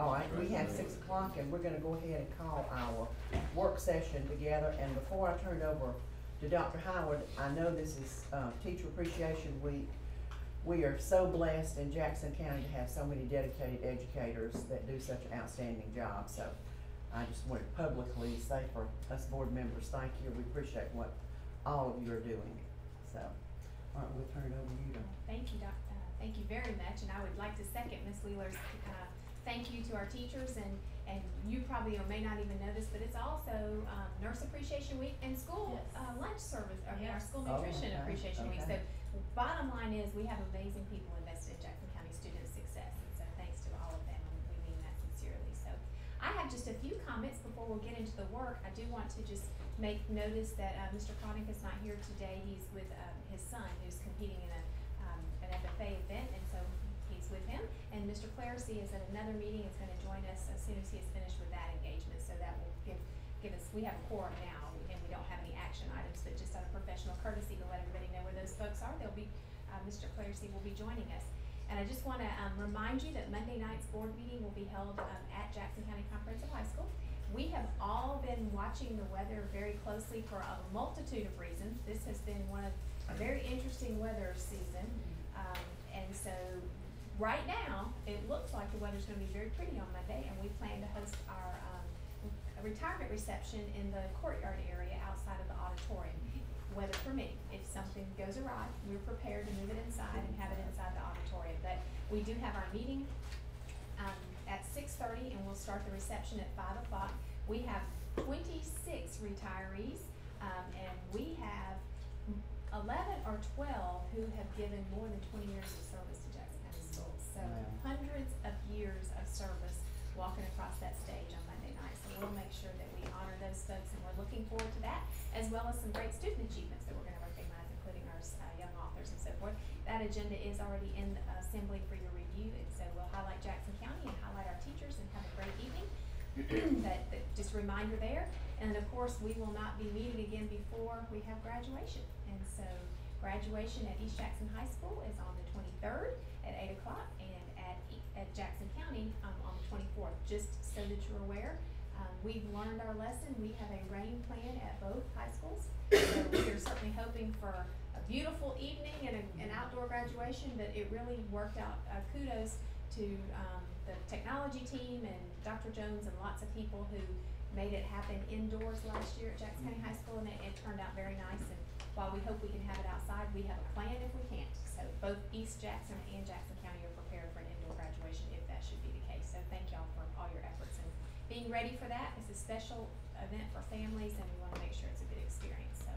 All right, we have six o'clock and we're gonna go ahead and call our work session together. And before I turn it over to Dr. Howard, I know this is, uh, Teacher Appreciation Week. We are so blessed in Jackson County to have so many dedicated educators that do such an outstanding job, so I just wanted to publicly say for us board members, thank you, we appreciate what all of you are doing, so. All right, we'll turn it over to you, Dr. Thank you, Doc, uh, thank you very much, and I would like to second Ms. Wheeler's, uh, thank you to our teachers, and, and you probably or may not even know this, but it's also, um, Nurse Appreciation Week and school, Yes. uh, lunch service, I mean, our Yes. school Oh, nutrition okay, appreciation week, so bottom line is, we have amazing people invested in Jackson County student success, and so thanks to all of them, and we mean that sincerely, so. I have just a few comments before we'll get into the work, I do want to just make notice that, uh, Mr. Connick is not here today, he's with, um, his son, who's competing in a, um, an FFA event, and with him. And Mr. Clerici is at another meeting, is gonna join us as soon as he is finished with that engagement, so that will give, give us, we have a quorum now, and we don't have any action items, but just out of professional courtesy to let everybody know where those folks are, they'll be, uh, Mr. Clerici will be joining us. And I just wanna, um, remind you that Monday night's board meeting will be held, um, at Jackson County Comprehensive High School. We have all been watching the weather very closely for a multitude of reasons. This has been one of a very interesting weather season. Um, and so, right now, it looks like the weather's gonna be very pretty on Monday, and we plan to host our, um, retirement reception in the courtyard area outside of the auditorium. Weather permitting, if something goes awry, we're prepared to move it inside and have it inside the auditorium, but we do have our meeting, um, at six thirty, and we'll start the reception at five o'clock. We have twenty-six retirees, um, and we have eleven or twelve who have given more than twenty years of service to Jackson County Schools. So Wow. hundreds of years of service walking across that stage on Monday night. So we'll make sure that we honor those folks, and we're looking forward to that, as well as some great student achievements that we're gonna recognize, including our, uh, young authors and so forth. That agenda is already in the Simbli for your review, and so we'll highlight Jackson County and highlight our teachers and have a great evening. That, just a reminder there, and of course, we will not be meeting again before we have graduation. And so, graduation at East Jackson High School is on the twenty-third at eight o'clock, and at, at Jackson County, um, on the twenty-fourth, just so that you're aware. Um, we've learned our lesson, we have a rain plan at both high schools, so we are certainly hoping for a beautiful evening and a, an outdoor graduation, but it really worked out, uh, kudos to, um, the technology team and Dr. Jones and lots of people who made it happen indoors last year at Jackson County High School, and it, it turned out very nice, and while we hope we can have it outside, we have a plan if we can't. So both East Jackson and Jackson County are prepared for an indoor graduation if that should be the case, so thank y'all for all your efforts and being ready for that, it's a special event for families, and we wanna make sure it's a good experience, so.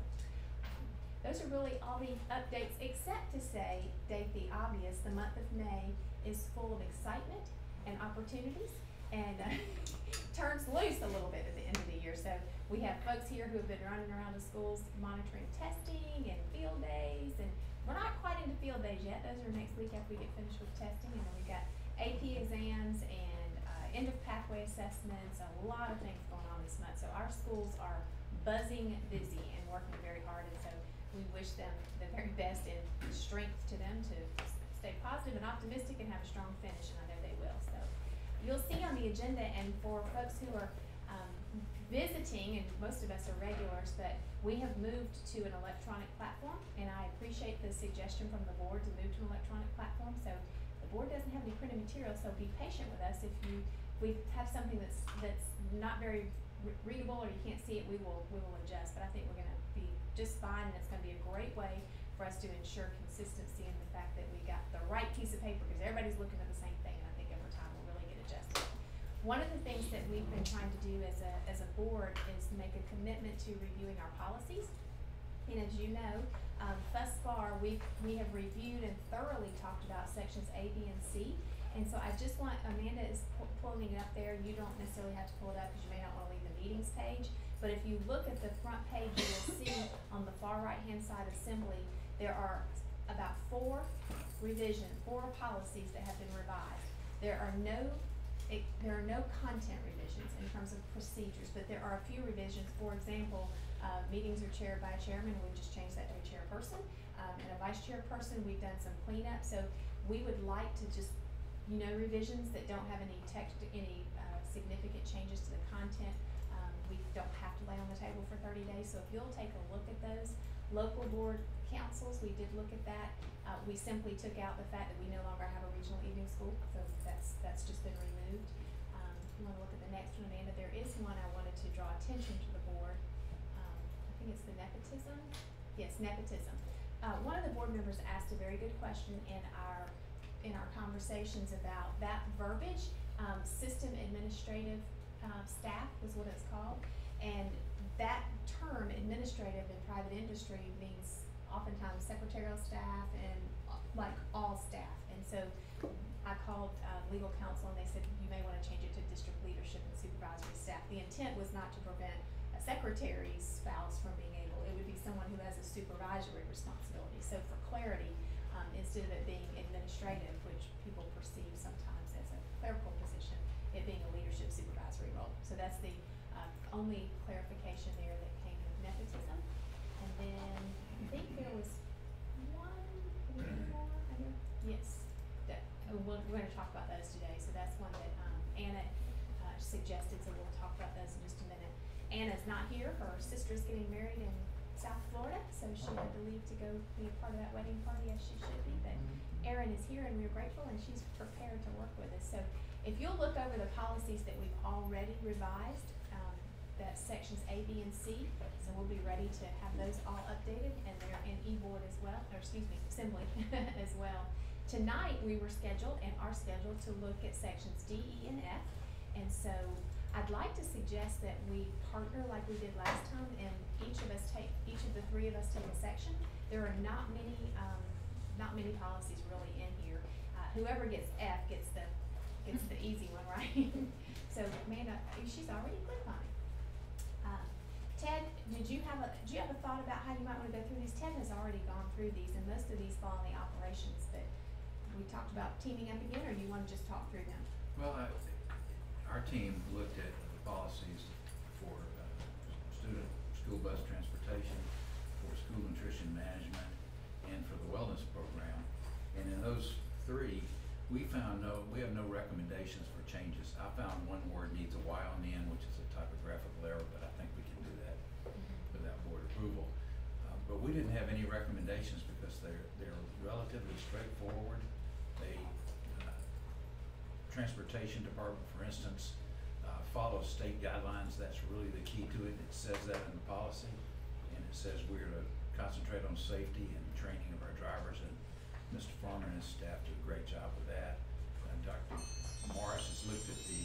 um, Those are really all the updates, except to say, Dave, the obvious, the month of May is full of excitement and opportunities, and uh, turns loose a little bit at the end of the year. So we have folks here who have been running around the schools monitoring testing and field days, and we're not quite into field days yet. Those are next week after we get finished with testing, and then we've got AP exams and uh, end of pathway assessments. A lot of things going on this month. So our schools are buzzing busy and working very hard, and so we wish them the very best and strength to them to stay positive and optimistic and have a strong finish, and I know they will. So you'll see on the agenda, and for folks who are um, visiting, and most of us are regulars, but we have moved to an electronic platform, and I appreciate the suggestion from the board to move to an electronic platform. So the board doesn't have any printed material, so be patient with us. If you we have something that's that's not very re- readable or you can't see it, we will we will adjust. But I think we're going to be just fine, and it's going to be a great way for us to ensure consistency in the fact that we got the right piece of paper because everybody's looking at the same thing, and I think over time we'll really get adjusted. One of the things that we've been trying to do as a as a board is make a commitment to reviewing our policies. And as you know, um, thus far, we, we have reviewed and thoroughly talked about sections A, B, and C. And so I just want, Amanda is pu- pulling it up there, you don't necessarily have to pull it up because you may not wanna leave the meetings page. But if you look at the front page, you will see on the far right-hand side Simbli, there are about four revision, four policies that have been revised. There are no, it, there are no content revisions in terms of procedures, but there are a few revisions. For example, uh, meetings are chaired by a chairman, We've just changed that to a chairperson. Um, and a vice chairperson, we've done some cleanup, so we would like to just you know, revisions that don't have any text, any, uh, significant changes to the content, um, we don't have to lay on the table for thirty days, so if you'll take a look at those. Local board councils, we did look at that, uh, we simply took out the fact that we no longer have a regional evening school, so that's, that's just been removed. Um, you wanna look at the next one, Amanda, there is one I wanted to draw attention to the board, um, I think it's the nepotism, yes, nepotism. Uh, one of the board members asked a very good question in our, in our conversations about that verbiage, um, system administrative, uh, staff is what it's called. And that term, administrative in private industry means oftentimes secretarial staff and like all staff. And so I called, uh, legal counsel and they said, you may wanna change it to district leadership and supervisory staff. The intent was not to prevent a secretary's spouse from being able, it would be someone who has a supervisory responsibility. So for clarity, um, instead of it being administrative, which people perceive sometimes as a clerical position, it being a leadership supervisory role. So that's the, uh, only clarification there think there was one, more, yes, that, oh, we're, we're gonna talk about those today, so that's one that, um, Anna, uh, suggested, so we'll talk about those in just a minute. Anna's not here, her sister's getting married in South Florida, so she had to leave to go be a part of that wedding party as she should be, but Erin is here and we're grateful and she's prepared to work with us. So if you'll look over the policies that we've already revised, sections A, B, and C, so we'll be ready to have those all updated and they're in e-board as well, or excuse me, Simbli as well. Tonight, we were scheduled and are scheduled to look at sections D, E, and F. And so I'd like to suggest that we partner like we did last time and each of us take, each of the three of us take a section. There are not many, um, not many policies really in here. Uh, whoever gets F gets the, gets the easy one, right? So Amanda, she's already clicked on Ted, did you have a, do you have a thought about how you might wanna go through these? Ted has already gone through these and most of these fall in the operations, but we talked about teaming up again, or you wanna just talk through them? Well, I, our team looked at the policies for, uh, student, school bus transportation, for school nutrition management, and for the wellness program. And in those three, we found no, we have no recommendations for changes. I found one word needs a Y on the end, which is a typographical error, but I think we can do that without board approval. Uh, but we didn't have any recommendations because they're, they're relatively straightforward. They, uh, Transportation Department, for instance, uh, follows state guidelines, that's really the key to it, it says that in the policy. And it says we're to concentrate on safety and training of our drivers, and Mr. Farmer and his staff do a great job with that. And Dr. Morris has looked at the,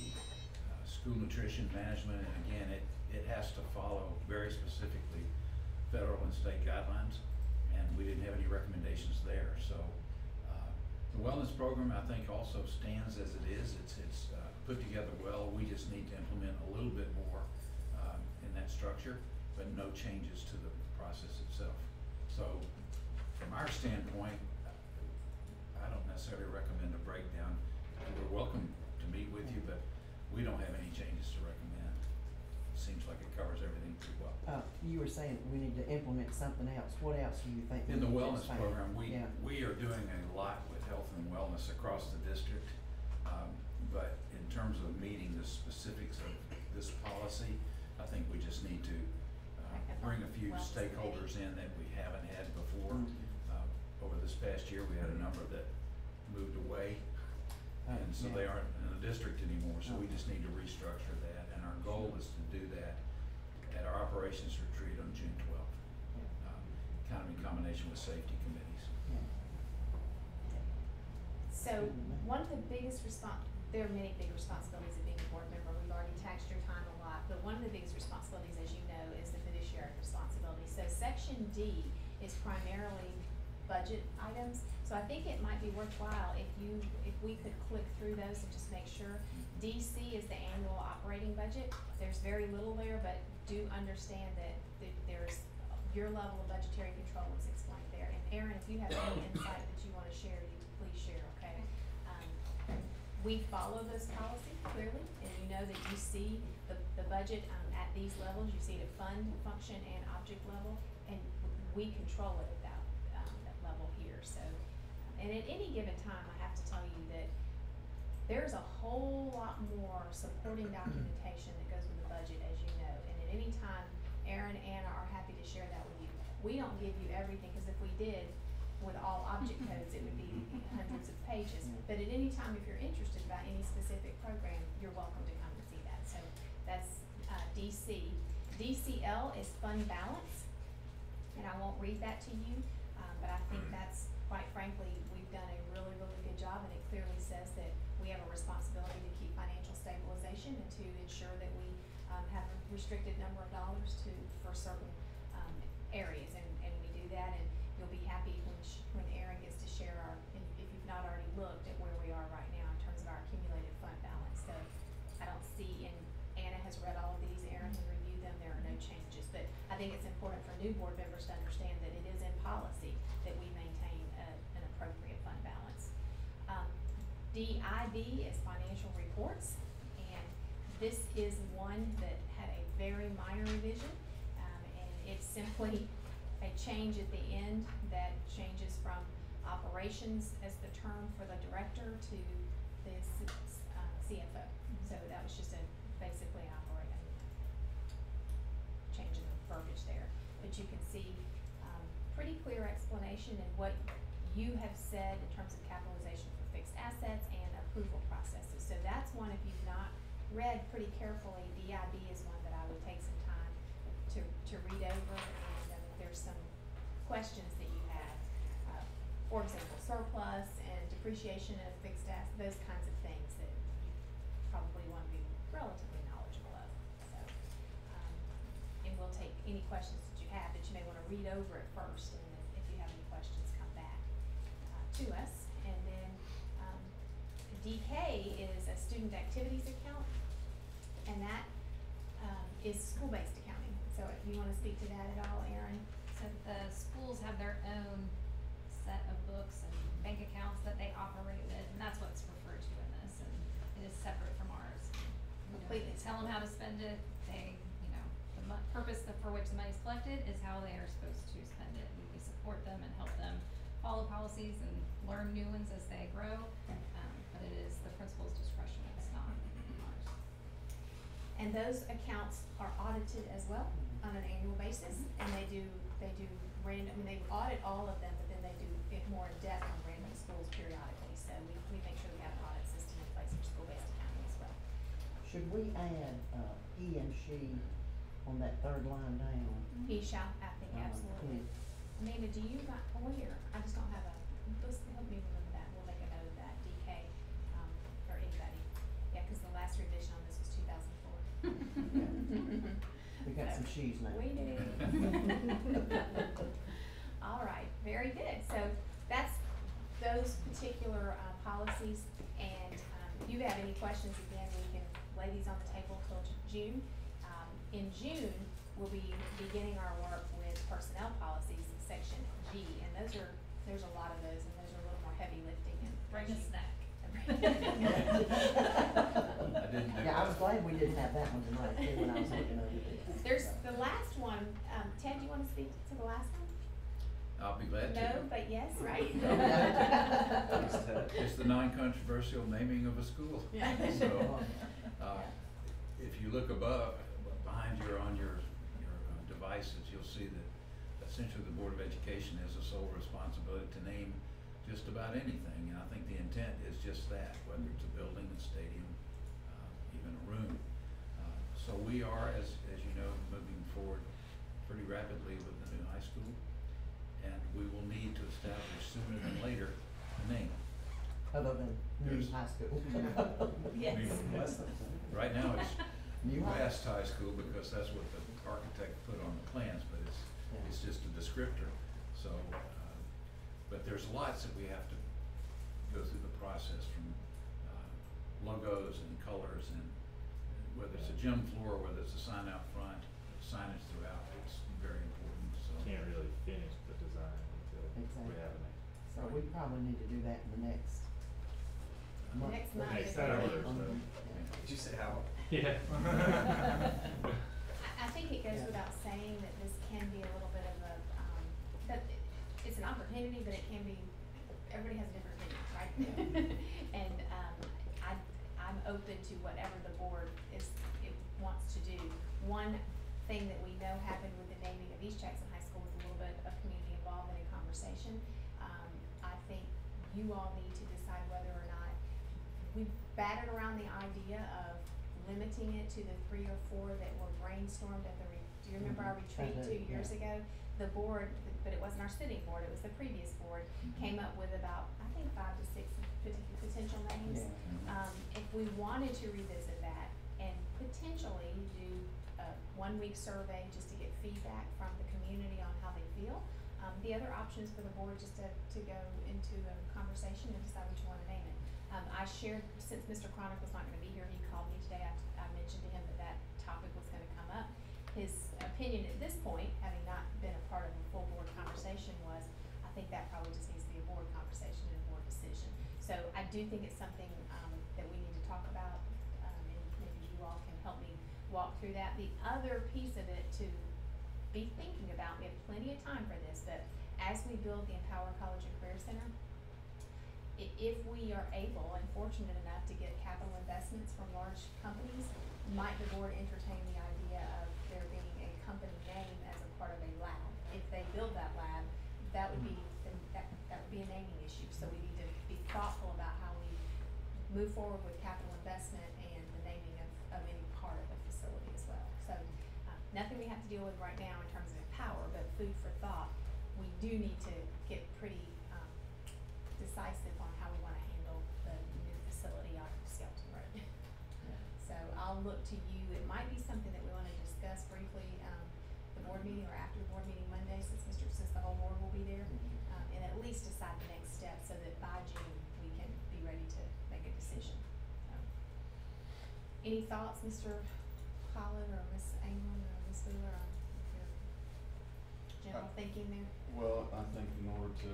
uh, school nutrition management, and again, it, it has to follow very specifically federal and state guidelines, and we didn't have any recommendations there, so, uh, the wellness program, I think, also stands as it is, it's, it's, uh, put together well, we just need to implement a little bit more, um, in that structure, but no changes to the process itself. So, from our standpoint, I don't necessarily recommend a breakdown, we're welcome to meet with you, but we don't have any changes to. Seems like it covers everything pretty well. Uh, you were saying we need to implement something else, what else do you think? we In the need to wellness expand? program, we, Yeah. we are doing a lot with health and wellness across the district. Um, but in terms of meeting the specifics of this policy, I think we just need to, uh, bring a few stakeholders in that we haven't had before. Mhm. Uh, over this past year, we had a number that moved away, Uh, and so yeah. they aren't in the district anymore, so we just need to restructure that. And our goal is to do that at our operations retreat on June twelfth, um, kind of in combination with safety committees. So, one of the biggest respon there are many big responsibilities of being a board member, we've already taxed your time a lot, but one of the biggest responsibilities, as you know, is the fiduciary responsibility. So section D is primarily budget items, so I think it might be worthwhile if you, if we could click through those and just make sure. DC is the annual operating budget, there's very little there, but do understand that, that there's, your level of budgetary control is explained there. And Aaron, if you have any insight that you wanna share, you please share, okay? Um, we follow those policies clearly, and you know that you see the, the budget, um, at these levels, you see it at fund, function, and object level, and we control it at that, um, that level here, so. And at any given time, I have to tell you that there's a whole lot more supporting documentation that goes with the budget, as you know, and at any time, Aaron and Anna are happy to share that with you. We don't give you everything, cause if we did, with all object codes, it would be hundreds of pages. But at any time, if you're interested about any specific program, you're welcome to come and see that, so that's, uh, DC. DCL is fund balance, and I won't read that to you, um, but I think that's, quite frankly, we've done a really, really good job, and it clearly says that we have a responsibility to keep financial stabilization and to ensure that we, um, have a restricted number of dollars to, for certain, um, areas, and, and we do that, and you'll be happy when sh- when Aaron gets to share our, if, if you've not already looked at where we are right now in terms of our accumulated fund balance, so I don't see, and Anna has read all of these, Aaron has reviewed them, there are no changes, but I think it's important for new board members B is financial reports, and this is one that had a very minor revision, um, and it's simply a change at the end that changes from operations as the term for the director to the uh, CFO. Mm-hmm. So that was just a, basically operating change in the verbiage there. But you can see, um, pretty clear explanation in what you have said in terms of read pretty carefully, DIB is one that I would take some time to, to read over and um, there's some questions that you have. Uh, for example, surplus and depreciation of fixed assets, those kinds of things that you probably want to be relatively knowledgeable of, so. Um, and we'll take any questions that you have, that you may wanna read over it first, and then if you have any questions, come back, uh, to us. And then, um, DK is a student activities account, and that, um, is school-based accounting. So if you wanna speak to that at all, Erin? So the schools have their own set of books and bank accounts that they operate with, and that's what's referred to in this, and it is separate from ours. We don't Completely Tell them how to spend it, they, you know, the mo- purpose of- for the money's collected is how they are supposed to spend it. We- We support them and help them follow policies and learn new ones as they grow, um, but it is the principal's discretion, it's not ours. And those accounts are audited as well on an annual basis, and they do, they do random, I mean, they audit all of them, but then they do it more in depth on random schools periodically, so we, we make sure we have an audit system in place for school-based accounting as well. Should we add, uh, he and she on that third line down? He shall, I think, absolutely. Amanda, do you got, oh, here, I just don't have a, let's help me remember that, we'll make a note of that, DK, um, or anybody. Yeah, cause the last revision on this was two thousand four. We got some shoes now. We do. All right, very good. So that's those particular uh, policies. And um, if you have any questions, again, we can lay these on the table till June. In June, we'll be beginning our work with personnel policies, in section G. And those are, there's a lot of those, and those are a little more heavy lifting and. Bring a snack. I didn't do Yeah, I was that. glad we didn't have that one tonight too, when I was looking over this. There's the last one, um, Ted, do you wanna speak to the last one? I'll be glad to. No, but yes, right? It's the non-controversial naming of a school. Yeah. So, uh, if you look above, behind your, on your, your uh, devices, you'll see that essentially the Board of Education has a sole responsibility to name just about anything, and I think the intent is just that, whether it's a building, a stadium, uh, even a room. Uh, So we are, as, as you know, moving forward pretty rapidly with the new high school, and we will need to establish sooner than later a name. Other than new high school. Yes. Right now, it's New high. West High School because that's what the architect put on the plans, but it's, it's just a descriptor. So, uh, but there's lots that we have to go through the process from, uh, logos and colors and whether it's a gym floor, whether it's a sign out front, signage throughout, it's very important, so. Can't really finish the design until we Exactly. have a name. So we probably need to do that in the next month. Next month. Next if hour we're- or so. Did you say how? Yeah. I, I think it goes Yeah. without saying that this can be a little bit of a, um, that it's an opportunity, but it can be, everybody has a different opinion, right? And, um, I I'm open to whatever the board is, it wants to do. One thing that we know happened with the naming of East Jackson High School was a little bit of community involvement and conversation. Um, I think you all need to decide whether or not, we battered around the idea of limiting it to the three or four that were brainstormed at the, re- do you remember our Mhm. retreat I do, two years yeah. ago? The board, but it wasn't our sitting board, it was the previous board, came up with about, I think, five to six pot- potential names. Yeah. Um, if we wanted to revisit that and potentially do a one-week survey just to get feedback from the community on how they feel. Um, the other options for the board just to, to go into a conversation and decide what you wanna name it. Um, I shared, since Mr. Cronic was not gonna be here, he called me today, I, I mentioned to him that that topic was gonna come up. His opinion at this point, having not been a part of a full board conversation, was, I think that probably just needs to be a board conversation and a board decision. So I do think it's something, um, that we need to talk about, um, and maybe you all can help me walk through that. The other piece of it to be thinking about, we have plenty of time for this, but as we build the Empower College and Career Center, if we are able and fortunate enough to get capital investments from large companies, might the board entertain the idea of there being a company name as a part of a lab? If they build that lab, that would be, that, that would be a naming issue, so we need to be thoughtful about how we move forward with capital investment and the naming of, of any part of the facility as well. So, uh, nothing we have to deal with right now in terms of power, but food for thought, we do need to get pretty, um, decisive on how we wanna handle the new facility off of Skelton Road. So I'll look to you, it might be something that we wanna discuss briefly, um, the board meeting or after the board meeting Monday, since Mr., since the whole board will be there. Um, and at least decide the next step so that by June, we can be ready to make a decision, so. Any thoughts, Mr. Holland or Miss England or Miss Wheeler on your general Uh, thinking there? Well, I think in order to,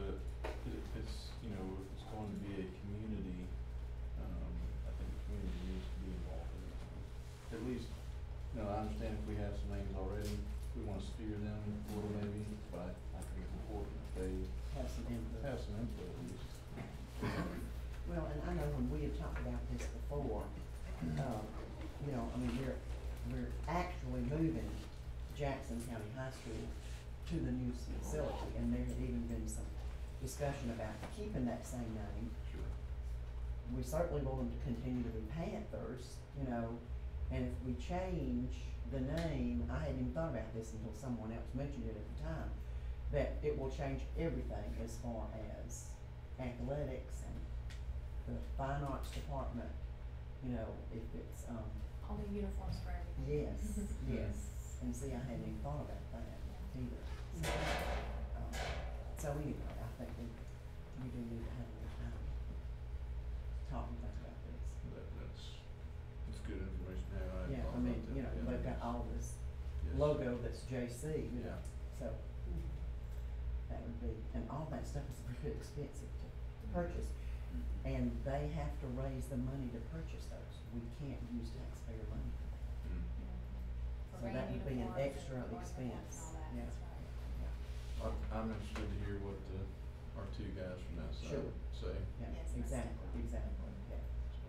if it's, you know, if it's going to be a community, um, I think the community needs to be involved in it. At least, you know, I understand if we have some names already, we wanna steer them a little maybe, but I, I think it's important that they Have some input. have some input at least. Well, and I know when we had talked about this before, uh, you know, I mean, we're, we're actually moving Jackson County High School to the new facility, and there had even been some discussion about keeping that same name. Sure. We certainly want them to continue to be Panthers, you know, and if we change the name, I hadn't even thought about this until someone else mentioned it at the time, that it will change everything as far as athletics and the fine arts department, you know, if it's, um, Only uniforms for everything. yes, yes, and see, I hadn't even thought about that either. So, um, so anyway, I think we, we do need to have a little time talking about this. That, that's, that's good information to have. I hadn't Yeah, I mean, you know, they've got all this Yes. logo that's JC, you know, so. That would be, and all that stuff is pretty expensive to, to purchase, Mhm. and they have to raise the money to purchase those, we can't use taxpayer money for that. Mm. For So that would be an extra for going to camp and expense, all that, yeah. right. Yeah. I'm, I'm interested to hear what the, our two guys from that side Sure. say. Yeah, Yes, most exactly, definitely. exactly, yeah. So,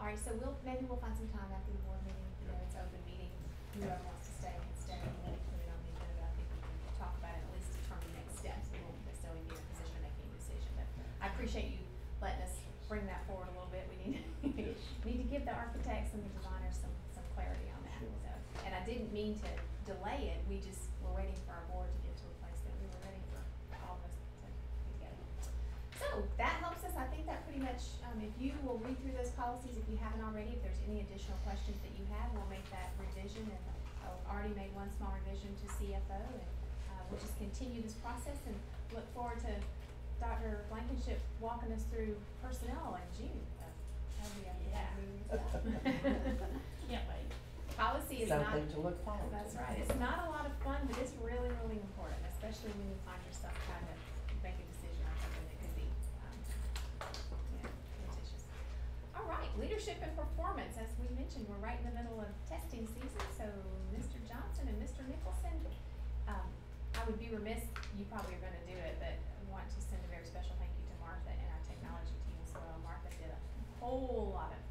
Alright, so we'll, maybe we'll find some time after the board meeting, you know, Yeah. it's open meeting, whoever wants to stay can stay, and we'll put it on the agenda, I think we can talk about it, at least determine next steps, we won't necessarily be in a position to make any decision, but I appreciate you letting us bring that forward a little bit, we need, Yes. need to give the architects and the designers some, some clarity on that, Sure. so. And I didn't mean to delay it, we just were waiting for our board to get to a place that we were ready for all of us to be together. So, that helps us, I think that pretty much, um, if you will read through those policies, if you haven't already, if there's any additional questions that you have, we'll make that revision, and I've already made one small revision to CFO, and, uh, we'll just continue this process and look forward to Dr. Blankenship walking us through personnel in June, that'll be a, Yeah. Can't wait. Policy is not. Something to look forward to. That's right, it's not a lot of fun, but it's really, really important, especially when you find yourself trying to make a decision on something that could be, um, know, contentious. All right, leadership and performance, as we mentioned, we're right in the middle of testing season, so Mr. Johnson and Mr. Nicholson, um, I would be remiss, you probably are gonna do it, but I want to send a very special thank you to Martha and our technology team as well. Martha did a whole lot of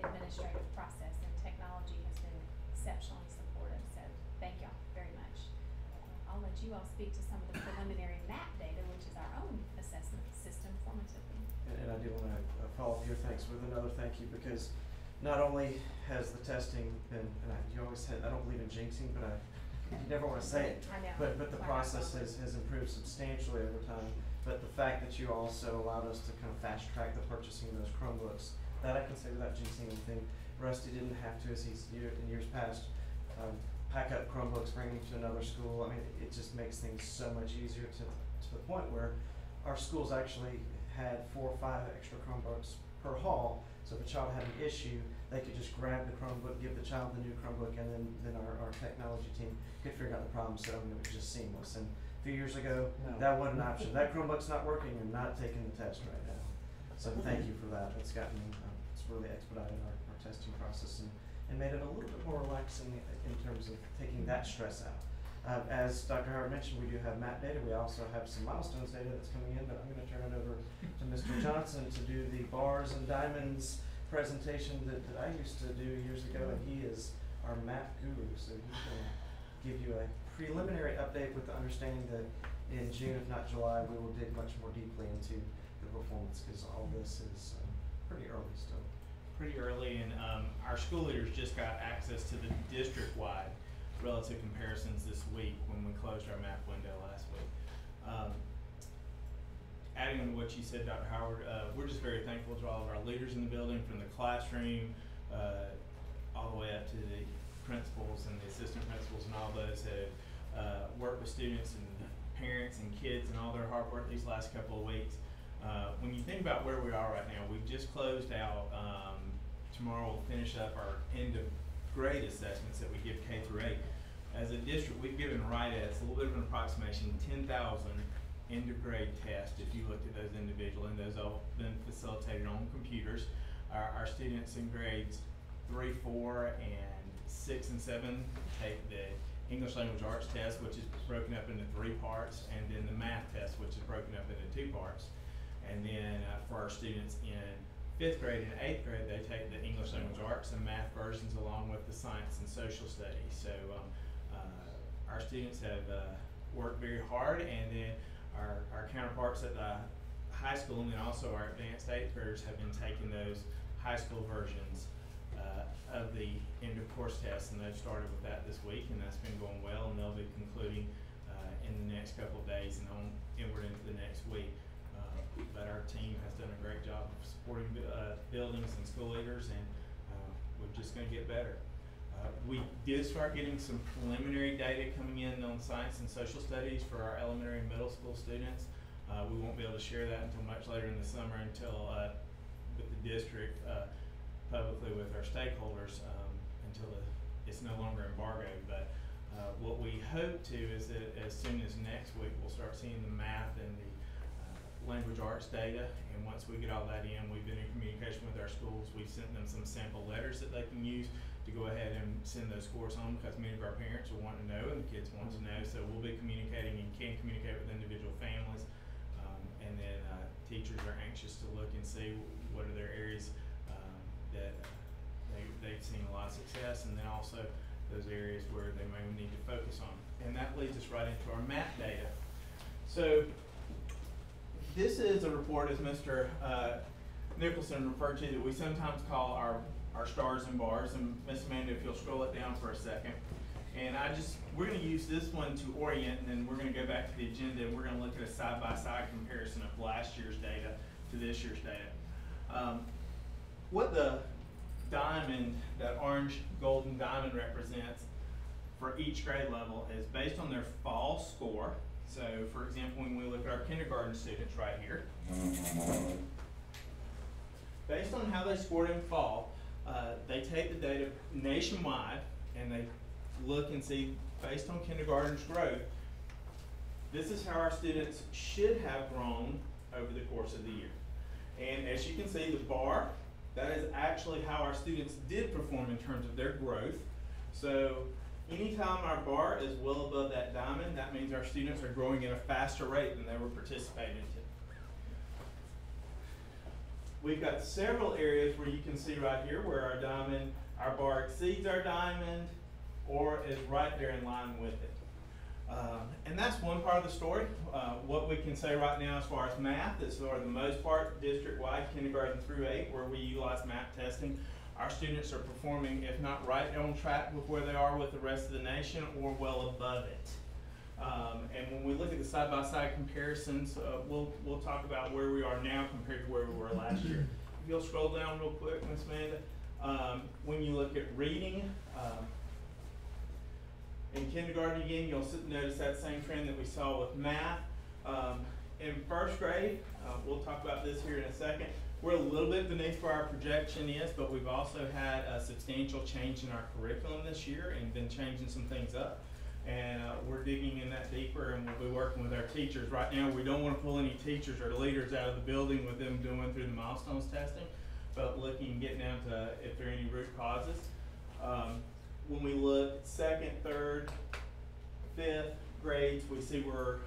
administrative process, and technology has been exceptionally supportive. So thank y'all very much. I'll let you all speak to some of the preliminary MAP data, which is our own assessment system formatively. And, and I do want to uh, follow up your thanks with another thank you because not only has the testing been, and I, you always said, I don't believe in jinxing, but I you never want to say it—but but the process has, has improved substantially over time. But the fact that you also allowed us to kind of fast track the purchasing of those Chromebooks that I can say without jinxing anything, Rusty didn't have to, as he's, year, in years past, um, pack up Chromebooks, bring them to another school, I mean, it just makes things so much easier to, to the point where our schools actually had four or five extra Chromebooks per hall, so if a child had an issue, they could just grab the Chromebook, give the child the new Chromebook, and then, then our, our technology team could figure out the problem, so I mean, it was just seamless, and a few years ago, No. that wasn't an option, that Chromebook's not working, you're not taking the test right now. So thank you for that, it's gotten, um, it's really expedited our, our testing process and, and made it a little bit more relaxing in terms of taking that stress out. Uh, as Dr. Howard mentioned, we do have map data, we also have some milestones data that's coming in, but I'm gonna turn it over to Mr. Johnson to do the bars and diamonds presentation that, that I used to do years ago, and he is our map guru, so he's gonna give you a preliminary update with the understanding that in June, if not July, we will dig much more deeply into the performance, cause all this is, um, pretty early still. pretty early, and um, our school leaders just got access to the district-wide relative comparisons this week when we closed our map window last week. Um, adding on to what you said, Dr. Howard, uh, we're just very thankful to all of our leaders in the building, from the classroom uh, all the way up to the principals and the assistant principals and all those who uh, work with students and parents and kids and all their hard work these last couple of weeks. Uh, when you think about where we are right now, we've just closed out, um, tomorrow we'll finish up our end of grade assessments that we give K through eight. As a district, we've given right at, it's a little bit of an approximation, ten thousand end of grade tests, if you looked at those individually, and those all been facilitated on computers. Our, our students in grades three, four, and six and seven take the English language arts test, which is broken up into three parts, and then the math test, which is broken up into two parts. And then uh, for our students in fifth grade and eighth grade, they take the English language arts and math versions along with the science and social studies. So um, uh, our students have uh, worked very hard, and then our, our counterparts at the high school and then also our advanced eighth graders have been taking those high school versions uh, of the end of course tests, and they've started with that this week, and that's been going well, and they'll be concluding uh, in the next couple of days and on inward into the next week. But our team has done a great job of supporting uh, buildings and school leaders, and uh, we're just going to get better. Uh, we did start getting some preliminary data coming in on science and social studies for our elementary and middle school students. Uh, we won't be able to share that until much later in the summer until uh, with the district uh, publicly with our stakeholders um, until the, it's no longer embargoed. But what we hope to is that as soon as next week, we'll start seeing the math and the language arts data. And once we get all that in, we've been in communication with our schools. We've sent them some sample letters that they can use to go ahead and send those scores home because many of our parents will want to know and the kids want to know. So we'll be communicating and can communicate with individual families. Um, and then uh, teachers are anxious to look and see what are their areas um, that they, they've seen a lot of success and then also those areas where they may need to focus on. And that leads us right into our map data. So this is a report, as Mr. Uh, Nicholson referred to, that we sometimes call our, our stars and bars. And Ms. Amanda, if you'll scroll it down for a second. And I just, we're gonna use this one to orient, and then we're gonna go back to the agenda, and we're gonna look at a side-by-side comparison of last year's data to this year's data. Um, what the diamond, that orange golden diamond represents for each grade level is based on their fall score. So for example, when we look at our kindergarten students right here, based on how they scored in fall, uh, they take the data nationwide and they look and see based on kindergarten's growth, this is how our students should have grown over the course of the year. And as you can see, the bar, that is actually how our students did perform in terms of their growth. So anytime our bar is well above that diamond, that means our students are growing at a faster rate than they were participating to. We've got several areas where you can see right here where our diamond, our bar exceeds our diamond, or is right there in line with it. Um, and that's one part of the story. Uh, what we can say right now as far as math is for the most part, district-wide kindergarten through eight, where we utilize math testing, our students are performing, if not right on track with where they are with the rest of the nation, or well above it. Um, and when we look at the side-by-side comparisons, uh, we'll, we'll talk about where we are now compared to where we were last year. If you'll scroll down real quick, Miss Amanda, um, when you look at reading, um, in kindergarten again, you'll notice that same trend that we saw with math. Um, in first grade, uh, we'll talk about this here in a second, we're a little bit beneath where our projection is, but we've also had a substantial change in our curriculum this year and been changing some things up. And, uh, we're digging in that deeper and we'll be working with our teachers. Right now, we don't wanna pull any teachers or leaders out of the building with them doing through the milestones testing, but looking, getting down to if there are any root causes. Um, when we look second, third, fifth grades, we see we're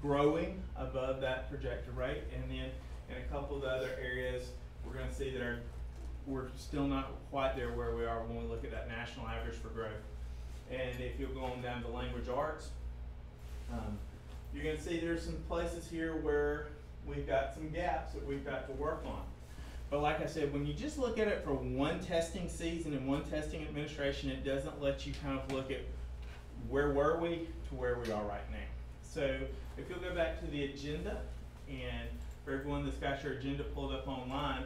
growing above that projected rate. And then in a couple of the other areas, we're gonna see that our, we're still not quite there where we are when we look at that national average for growth. And if you're going down to language arts, um, you're gonna see there's some places here where we've got some gaps that we've got to work on. But like I said, when you just look at it for one testing season and one testing administration, it doesn't let you kind of look at where were we to where we are right now. So if you'll go back to the agenda, and for everyone that's got your agenda pulled up online,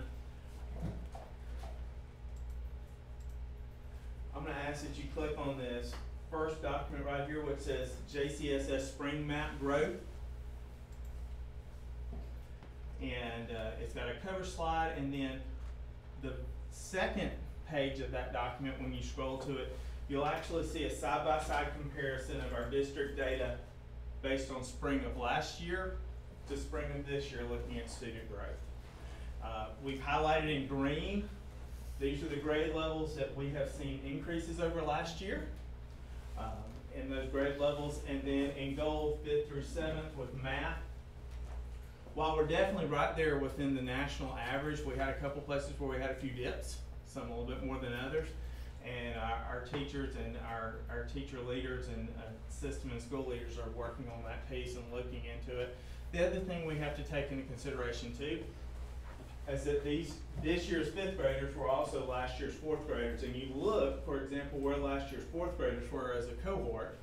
I'm gonna ask that you click on this first document right here which says JCSS Spring Map Growth. And uh, it's got a cover slide and then the second page of that document, when you scroll to it, you'll actually see a side-by-side comparison of our district data based on spring of last year to spring of this year, looking at student growth. Uh, we've highlighted in green, these are the grade levels that we have seen increases over last year. Um, in those grade levels, and then in gold, fifth through seventh with math, while we're definitely right there within the national average, we had a couple places where we had a few dips, some a little bit more than others. And our, our teachers and our, our teacher leaders and uh, system and school leaders are working on that piece and looking into it. The other thing we have to take into consideration too, is that these, this year's fifth graders were also last year's fourth graders. And you look, for example, where last year's fourth graders were as a cohort,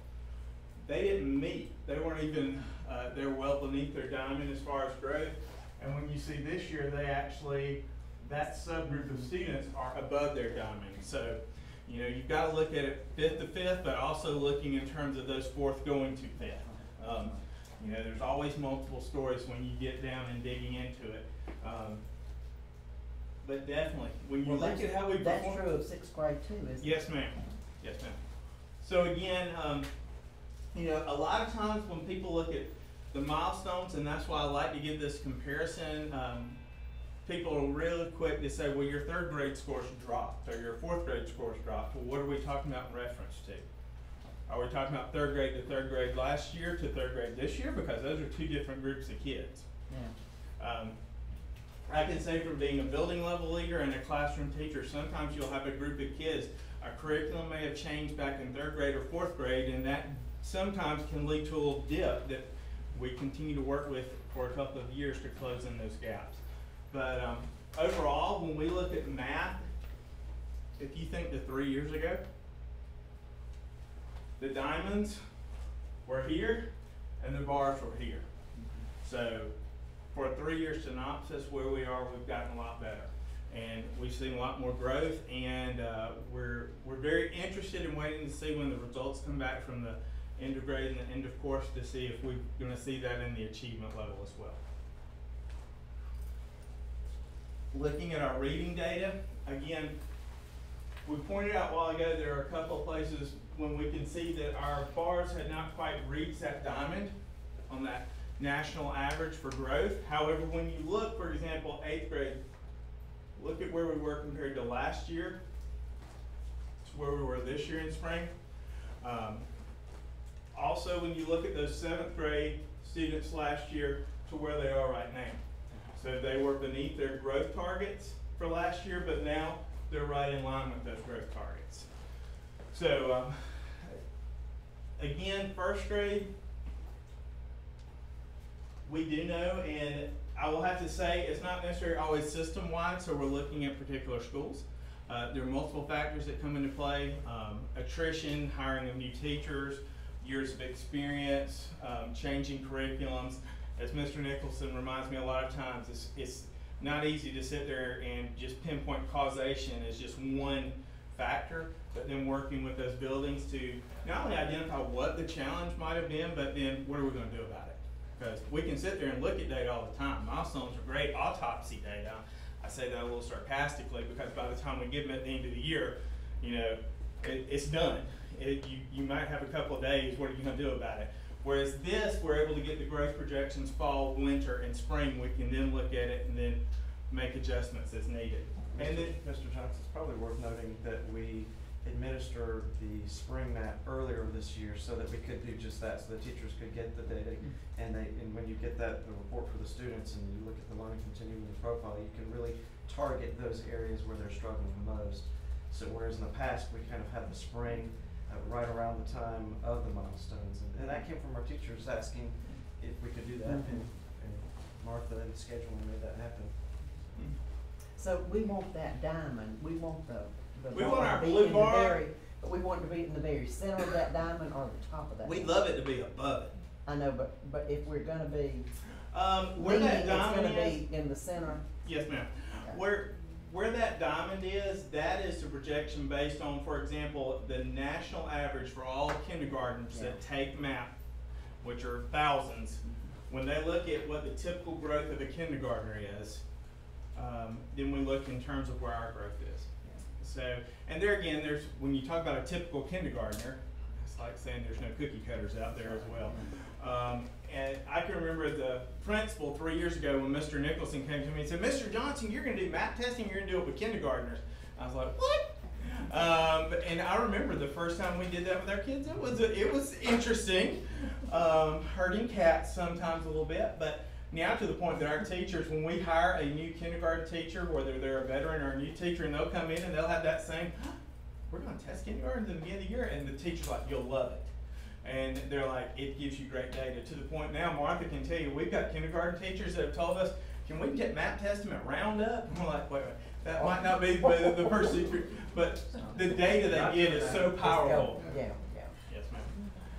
they didn't meet. They weren't even, uh, they were well beneath their diamond as far as growth. And when you see this year, they actually, that subgroup of students are above their diamond. So, you know, you've got to look at it fifth to fifth, but also looking in terms of those fourth going to fifth. Um, you know, there's always multiple stories when you get down and digging into it. Um, but definitely, when you Well, look at how we That's perform. true of sixth grade too, isn't it? Yes, ma'am. Yes, ma'am. So again, um, you know, a lot of times when people look at the milestones, and that's why I like to give this comparison, um, people are really quick to say, well, your third grade scores dropped, or your fourth grade scores dropped. Well, what are we talking about in reference to? Are we talking about third grade to third grade last year to third grade this year? Because those are two different groups of kids. Yeah. Um, I can say from being a building level leader and a classroom teacher, sometimes you'll have a group of kids. Our curriculum may have changed back in third grade or fourth grade, and that sometimes can lead to a little dip that we continue to work with for a couple of years to close in those gaps. But um, overall, when we look at math, if you think to three years ago, the diamonds were here and the bars were here. So for a three-year synopsis, where we are, we've gotten a lot better. And we've seen a lot more growth and, uh, we're, we're very interested in waiting to see when the results come back from the end of grade and the end of course to see if we're gonna see that in the achievement level as well. Looking at our reading data, again, we pointed out a while ago, there are a couple of places when we can see that our bars had not quite reached that diamond on that national average for growth. However, when you look, for example, eighth grade, look at where we were compared to last year to where we were this year in spring. Um, also, when you look at those seventh grade students last year to where they are right now. So they were beneath their growth targets for last year, but now they're right in line with those growth targets. So, um, again, first grade, we do know, and I will have to say, it's not necessarily always system-wide, so we're looking at particular schools. Uh, there are multiple factors that come into play, um, attrition, hiring of new teachers, years of experience, um, changing curriculums. As Mr. Nicholson reminds me a lot of times, it's, it's not easy to sit there and just pinpoint causation as just one factor, but then working with those buildings to not only identify what the challenge might have been, but then what are we gonna do about it? Because we can sit there and look at data all the time. Milestones are great, autopsy data. I say that a little sarcastically because by the time we give them at the end of the year, you know, it, it's done. It, you, you might have a couple of days, what are you gonna do about it? Whereas this, we're able to get the growth projections fall, winter, and spring. We can then look at it and then make adjustments as needed. And then, Mr. Johnson, it's probably worth noting that we administer the spring map earlier this year so that we could do just that, so the teachers could get the data. Mm-hmm. And they, and when you get that, the report for the students and you look at the learning continuum and profile, you can really target those areas where they're struggling the most. So whereas in the past, we kind of had the spring uh, right around the time of the milestones. And, and that came from our teachers asking if we could do that. And, and Martha and scheduling made that happen. So we want that diamond, we want the, the We want our blue in the bar. very, but we want it to be in the very center of that diamond or the top of that. we'd diamond. love it to be above it. I know, but, but if we're gonna be Um, where leaning, that it's diamond gonna is, be in the center. yes, ma'am. Okay. Where where that diamond is, that is the projection based on, for example, the national average for all kindergartens that take math, which are thousands. When they look at what the typical growth of a kindergartner is, um, then we look in terms of where our growth is. So, and there again, there's when you talk about a typical kindergartner, it's like saying there's no cookie cutters out there as well. Um, and I can remember the principal three years ago when Mr. Nicholson came to me and said, Mr. Johnson, you're going to do math testing, you're going to do it with kindergartners. I was like, what? Um, and I remember the first time we did that with our kids, it was it was interesting, um, herding cats sometimes a little bit, but now to the point that our teachers, when we hire a new kindergarten teacher, whether they're a veteran or a new teacher, and they'll come in and they'll have that same, we're going to test kindergarten at the beginning of the year, and the teacher's like, you'll love it. And they're like, it gives you great data to the point now, Martha can tell you, we've got kindergarten teachers that have told us, can we get map testing at Roundup? And we're like, wait, wait, that might not be the, the first secret, but the data they get is so powerful. Yeah, yeah. Yes, ma'am.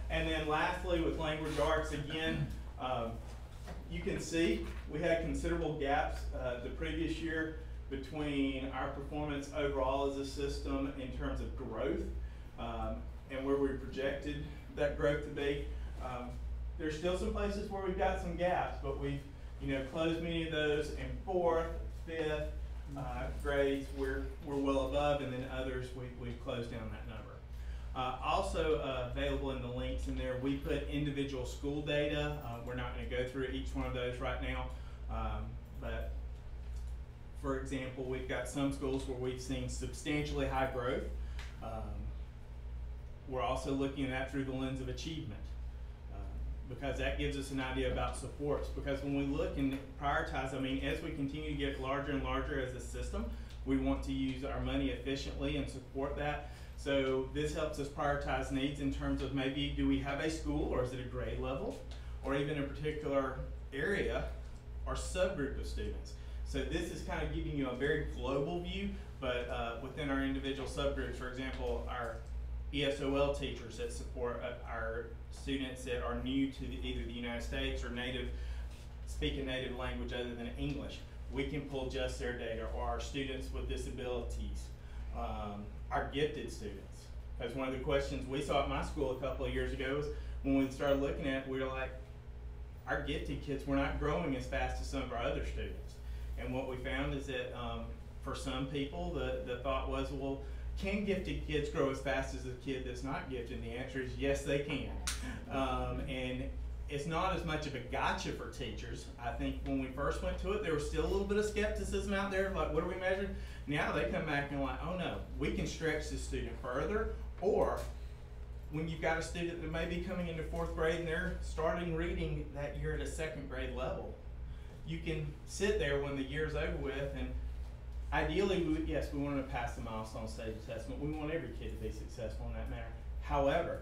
And then lastly, with language arts, again, um, you can see we had considerable gaps uh, the previous year between our performance overall as a system in terms of growth um, and where we projected that growth to be. Um, there's still some places where we've got some gaps, but we've you know closed many of those in fourth, fifth uh, grades. We're we're well above, and then others we we've closed down that number. Uh, also uh, available in the links in there, we put individual school data. Uh, we're not going to go through each one of those right now, um, but for example, we've got some schools where we've seen substantially high growth. Um, we're also looking at that through the lens of achievement um, because that gives us an idea about supports. Because when we look and prioritize, I mean, as we continue to get larger and larger as a system, we want to use our money efficiently and support that. So this helps us prioritize needs in terms of maybe do we have a school or is it a grade level or even a particular area or subgroup of students. So this is kind of giving you a very global view, but uh, within our individual subgroups, for example, our ESOL teachers that support uh, our students that are new to the, either the United States or native, speak a native language other than English. We can pull just their data, or our students with disabilities, um, our gifted students. Because one of the questions we saw at my school a couple of years ago was when we started looking at, it, we were like, our gifted kids were not growing as fast as some of our other students. And what we found is that um, for some people, the, the thought was, well, can gifted kids grow as fast as a kid that's not gifted? And the answer is yes, they can. Um, and it's not as much of a gotcha for teachers. I think when we first went to it, there was still a little bit of skepticism out there, like, what are we measuring? Now they come back and like, oh no, we can stretch this student further, or when you've got a student that may be coming into fourth grade and they're starting reading that year at a second grade level, you can sit there when the year's over with and ideally, we, yes, we want to pass the milestone stage assessment. We want every kid to be successful in that matter. However,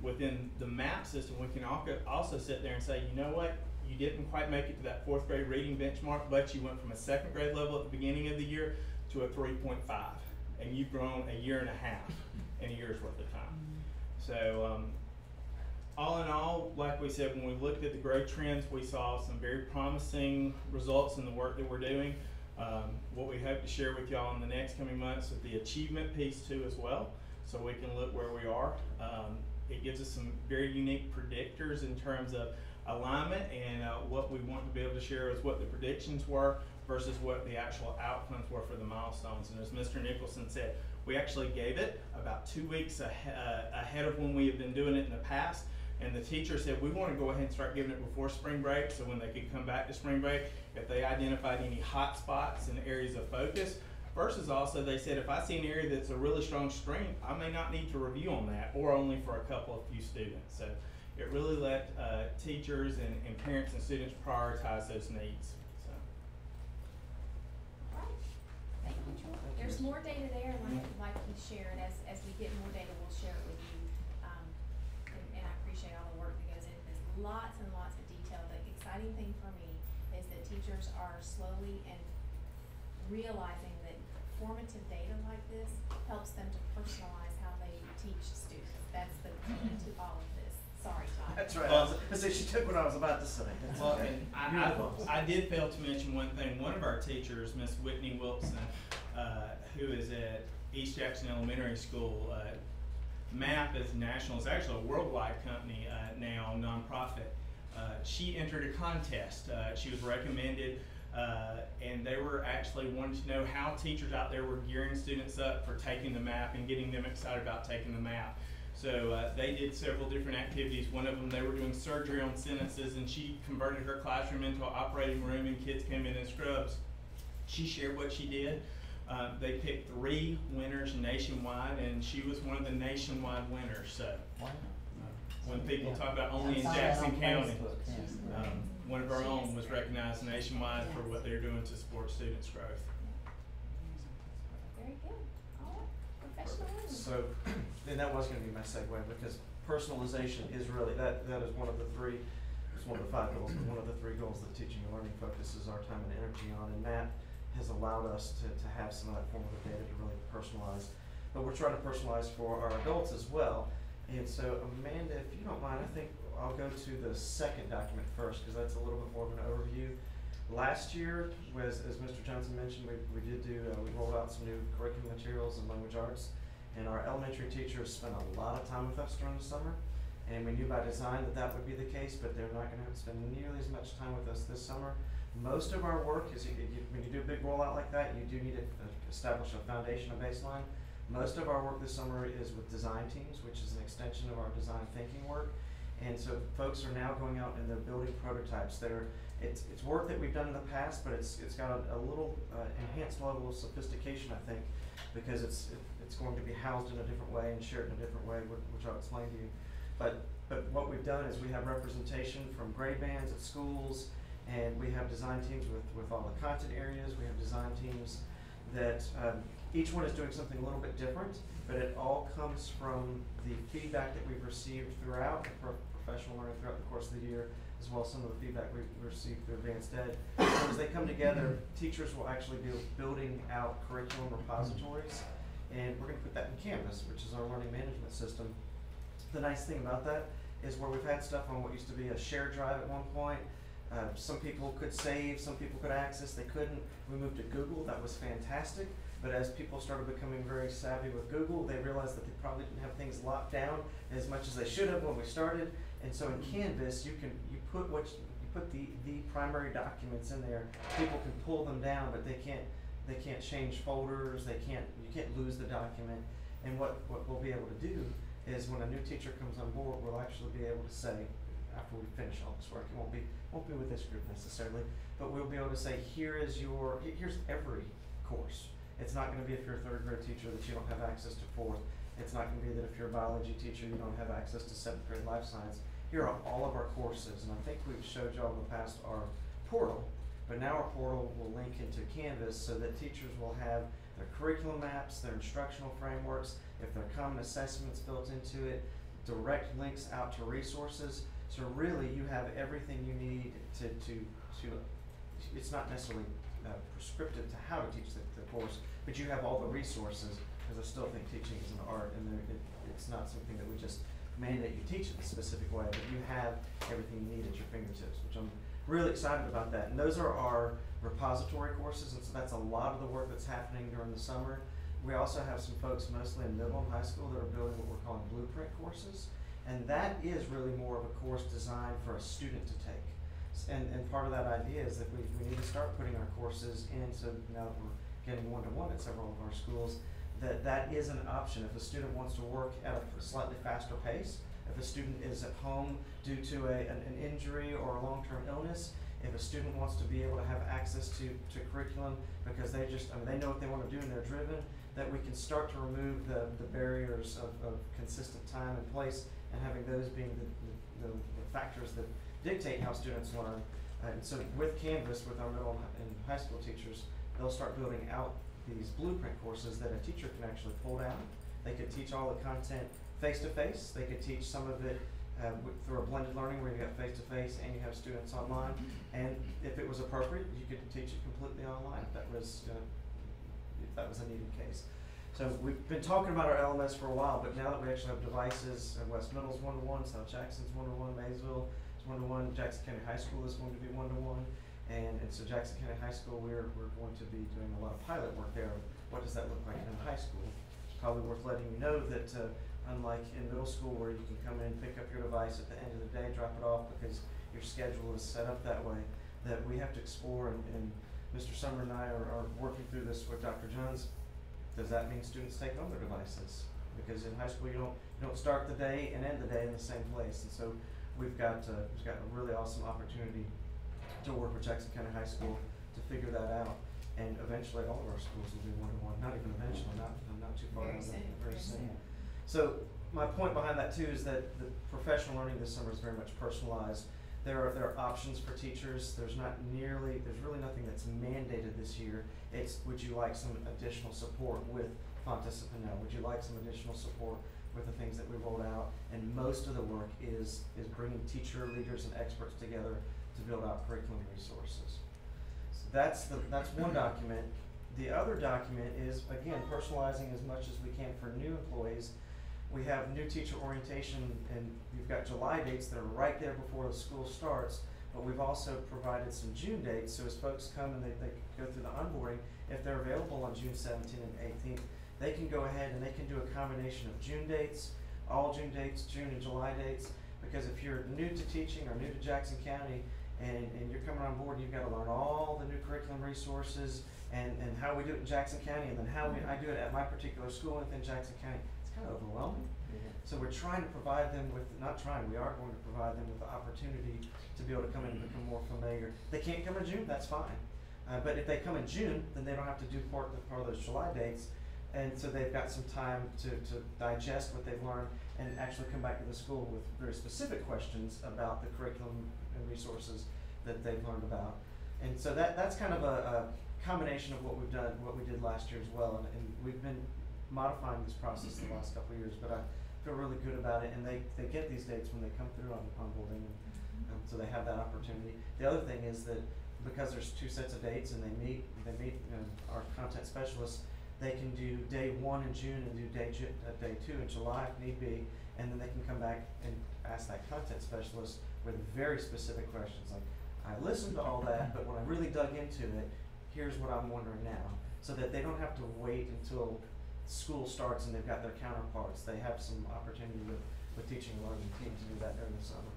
within the MAP system, we can also sit there and say, you know what? You didn't quite make it to that fourth grade reading benchmark, but you went from a second grade level at the beginning of the year to a three point five. And you've grown a year and a half in a year's worth of time. So, um, all in all, like we said, when we looked at the growth trends, we saw some very promising results in the work that we're doing. Um, what we hope to share with y'all in the next coming months is the achievement piece too as well, so we can look where we are. Um, it gives us some very unique predictors in terms of alignment and uh, what we want to be able to share is what the predictions were versus what the actual outcomes were for the milestones. And as Mr. Nicholson said, we actually gave it about two weeks uh, ahead of when we have been doing it in the past. And the teacher said, we want to go ahead and start giving it before spring break, so when they could come back to spring break, if they identified any hot spots and areas of focus. Versus also, they said, if I see an area that's a really strong strength, I may not need to review on that, or only for a couple of few students. So it really let uh, teachers and, and parents and students prioritize those needs. So. Right. Thank you, Troy. Thank you, There's more data there, and like, like he shared, as, as we get more data, we'll share it with you. Um, and, and I appreciate all the work that goes into this, lots and lots of detail. The exciting thing for me is that teachers are slowly and realizing that formative data like this helps them to personalize how they teach students. That's the key to all of this. Sorry, Todd. That's right, I was, I said, she took what I was about to say, that's Well, okay. I, You're the boss. I, I did fail to mention one thing. One of our teachers, Miss Whitney Wilson, uh, who is at East Jackson Elementary School, uh, MAP is national, it's actually a worldwide company, uh, now, nonprofit. Uh, she entered a contest, uh, she was recommended, uh, and they were actually wanting to know how teachers out there were gearing students up for taking the MAP and getting them excited about taking the MAP. So uh, they did several different activities. One of them, they were doing surgery on sentences, and she converted her classroom into an operating room, and kids came in in scrubs. She shared what she did. Uh, they picked three winners nationwide, and she was one of the nationwide winners. So Wow. when people talk about only in I saw that Jackson County, um, one of our own was recognized nationwide for what they're doing to support students' growth. Very good. All right. Professionalism. So, and that was gonna be my segue, because personalization is really, that, that is one of the three, it's one of the five goals, but one of the three goals that teaching and learning focuses our time and energy on, and that has allowed us to, to have some of that form formative data to really personalize. But we're trying to personalize for our adults as well, and so Amanda, if you don't mind, I think I'll go to the second document first, cause that's a little bit more of an overview. Last year was, as Mr. Johnson mentioned, we, we did do, uh, we rolled out some new curriculum materials in language arts. And our elementary teachers spent a lot of time with us during the summer. And we knew by design that that would be the case, but they're not gonna spend nearly as much time with us this summer. Most of our work is, you, you, when you do a big rollout like that, you do need to uh, establish a foundation, a baseline. Most of our work this summer is with design teams, which is an extension of our design thinking work. And so folks are now going out and they're building prototypes that are, it's, it's work that we've done in the past, but it's, it's got a, a little, uh, enhanced level of sophistication, I think, because it's, it's going to be housed in a different way and shared in a different way, which I'll explain to you. But, but what we've done is we have representation from grade bands at schools, and we have design teams with, with all the content areas, we have design teams that, um, each one is doing something a little bit different, but it all comes from the feedback that we've received throughout the pro- professional learning throughout the course of the year, as well as some of the feedback we've received through AdvancED. So as they come together, teachers will actually be building out curriculum repositories, and we're gonna put that in Canvas, which is our learning management system. The nice thing about that is where we've had stuff on what used to be a shared drive at one point, uh, some people could save, some people could access, they couldn't. We moved to Google, that was fantastic. But as people started becoming very savvy with Google, they realized that they probably didn't have things locked down as much as they should have when we started. And so in mm-hmm. Canvas, you can, you put what, you you put the, the primary documents in there. People can pull them down, but they can't, they can't change folders, they can't, you can't lose the document. And what, what we'll be able to do is when a new teacher comes on board, we'll actually be able to say, after we finish all this work, it won't be, won't be with this group necessarily, but we'll be able to say, here is your, here's every course. It's not gonna be if you're a third grade teacher that you don't have access to fourth. It's not gonna be that if you're a biology teacher, you don't have access to seventh grade life science. Here are all of our courses, and I think we've showed y'all in the past our portal, But now our portal will link into Canvas so that teachers will have their curriculum maps, their instructional frameworks, if there are common assessments built into it, direct links out to resources. So really, you have everything you need to, to, to, it's not necessarily uh, prescriptive to how to teach the, the course, but you have all the resources, because I still think teaching is an art, and there, it, it's not something that we just mandate you teach it a specific way, but you have everything you need at your fingertips, which I'm really excited about that. And those are our repository courses, and so that's a lot of the work that's happening during the summer. We also have some folks mostly in middle and high school that are building what we're calling blueprint courses. And that is really more of a course designed for a student to take. And, and part of that idea is that we, we need to start putting our courses in, so now that we're getting one-to-one at several of our schools, that that is an option. If a student wants to work at a slightly faster pace, if a student is at home due to a, an, an injury or a long-term illness, if a student wants to be able to have access to, to curriculum because they just, I mean, they know what they wanna do and they're driven, that we can start to remove the, the barriers of, of consistent time and place and having those being the, the, the factors that dictate how students learn. Uh, and so with Canvas, with our middle and high school teachers, they'll start building out these blueprint courses that a teacher can actually pull down. They could teach all the content face to face. They could teach some of it uh, through a blended learning where you have face to face and you have students online. And if it was appropriate, you could teach it completely online if that was uh, if that was a needed case. So we've been talking about our LMS for a while, but now that we actually have devices, uh, West Middle's one to one, South Jackson's one to one, Maysville is one to one, Jackson County High School is going to be one to one. And, and so Jackson County High School, we're, we're going to be doing a lot of pilot work there. What does that look like in high school? It's probably worth letting you know that, uh, unlike in middle school where you can come in, pick up your device at the end of the day, drop it off because your schedule is set up that way, that we have to explore and, and Mr. Summer and I are, are working through this with Dr. Johns. Does that mean students take home their devices? Because in high school, you don't, you don't start the day and end the day in the same place. And so we've got, uh, we've got a really awesome opportunity to work with Jackson County High School to figure that out. And eventually, all of our schools will be one-to-one, not even eventually, not, not too far. Very down the- soon, Very soon. So my point behind that too is that the professional learning this summer is very much personalized. There are, there are options for teachers. There's not nearly, there's really nothing that's mandated this year. It's, would you like some additional support with Fontes? Would you like some additional support with the things that we rolled out? And most of the work is, is bringing teacher, leaders, and experts together to build out curriculum resources. So that's the, that's one document. The other document is, again, personalizing as much as we can for new employees. We have new teacher orientation and you've got July dates that are right there before the school starts. But we've also provided some June dates, so as folks come and they, they go through the onboarding, if they're available on June seventeenth and eighteenth, they can go ahead and they can do a combination of June dates, all June dates, June and July dates. Because if you're new to teaching or new to Jackson County and, and you're coming on board, you've gotta learn all the new curriculum resources and, and how we do it in Jackson County and then how we, I do it at my particular school within Jackson County. It's kind of overwhelming. So we're trying to provide them with, not trying, we are going to provide them with the opportunity to be able to come in and become more familiar. They can't come in June, that's fine. Uh, but if they come in June, then they don't have to do part, part of those July dates. And so they've got some time to, to digest what they've learned and actually come back to the school with very specific questions about the curriculum and resources that they've learned about. And so that, that's kind of a, a combination of what we've done, what we did last year as well. And, and we've been modifying this process the last couple of years, but I feel really good about it. And they, they get these dates when they come through on onboarding, and, um, so they have that opportunity. The other thing is that because there's two sets of dates and they meet, they meet, you know, our content specialists, they can do day one in June and do day Ju- uh, day two in July if need be, and then they can come back and ask that content specialist with very specific questions like, I listened to all that, but when I really dug into it, here's what I'm wondering now. So that they don't have to wait until school starts and they've got their counterparts. They have some opportunity with, with teaching and learning teams to do that during the summer.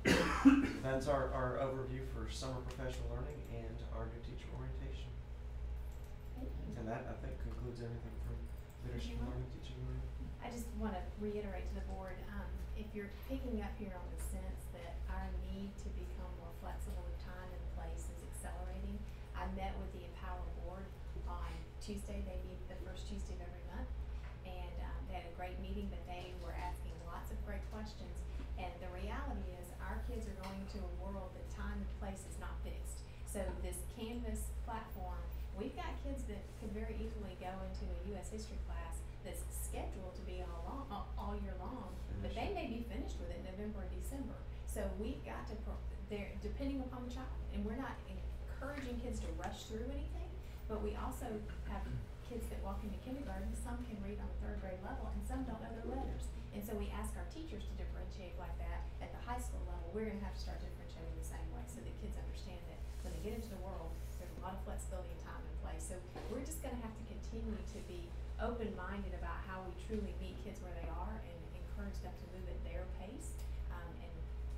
That's our, our overview for summer professional learning and our new teacher orientation. And that, I think, concludes everything from and learning, teaching learning. I just wanna reiterate to the board, um, if you're picking up here on the sense that our need to become more flexible with time and place is accelerating, I met with the Empower Board on Tuesday, they meet the first Tuesday of every month. And, um, they had a great meeting, but they were asking lots of great questions. And the reality is, our kids are going to a world that time and place is not fixed. So this Canvas platform, we've got kids that could very easily go into a US history class that's scheduled to be all long, all, all year long, but they may be finished with it November and December. So we've got to, pro- there, depending upon the child, and we're not encouraging kids to rush through anything, but we also have kids that walk into kindergarten, some can read on the third grade level and some don't know their letters. And so we ask our teachers to differentiate like that at the high school level, we're gonna have to start differentiating the same way so that kids understand that when they get into the world, there's a lot of flexibility and time and place. So we're just gonna have to continue to be open-minded about how we truly meet kids where they are and encourage them to move at their pace. Um, and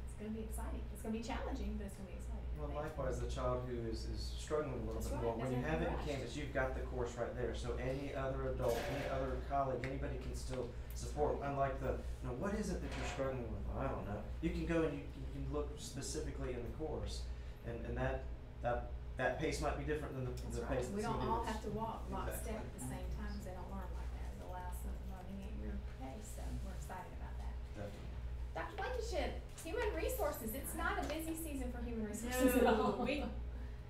it's gonna be exciting. It's gonna be challenging, but it's gonna be exciting. Well, likewise, the child who is, is struggling a little That's bit right, more, when you doesn't have it in rush. Canvas, you've got the course right there, so any other adult, any other colleague, anybody can still support, unlike the, you know, what is it that you're struggling with, I don't know. You can go and you, you can look specifically in the course, and, and that, that, that pace might be different than the, the That's pace right. that We don't somebody all that's- have to walk lockstep Exactly. at the same mm-hmm. time, 'cause they don't learn like that. It allows them learning at your pace, so we're excited about that. Definitely. Dr. Blankenship, human resources, it's not a busy season for human resources at all. We-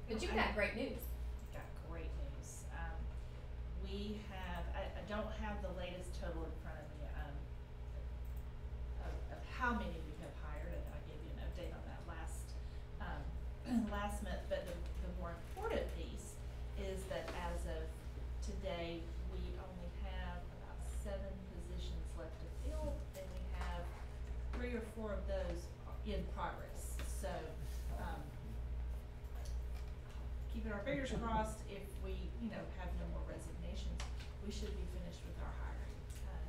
But you've got great news. got great news. Um, we have, I, I don't have the latest total in front of me, um, of, of how many we have hired, and I gave you an update on that last, um, last month, but the, the more important piece is that as of today, we only have about seven positions left to fill, and we have three or four of those in progress, so, um, keeping our fingers crossed, if we, you know, have no more resignations, we should be finished with our hiring, uh,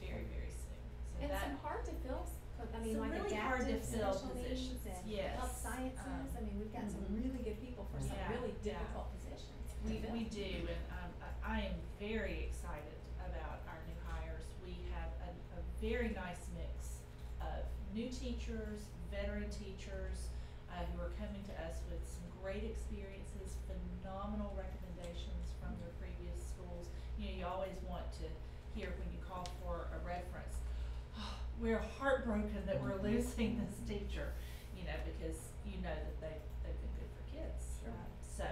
very, very soon. So And that, some hard to fill, s- but I mean, Some like really hard to adaptive fill special needs positions, and yes, health sciences, um, I mean, we've got some Mhm. really good people for some Yeah, really yeah. difficult positions to we, fill. we do, and, um, I, I am very excited about our new hires. We have a, a very nice mix of new teachers, veteran teachers, uh, who are coming to us with some great experiences, phenomenal recommendations from their previous schools. You know, you always want to hear when you call for a reference, we're heartbroken that we're losing this teacher, you know, because you know that they, they've been good for kids. Sure. Um, So,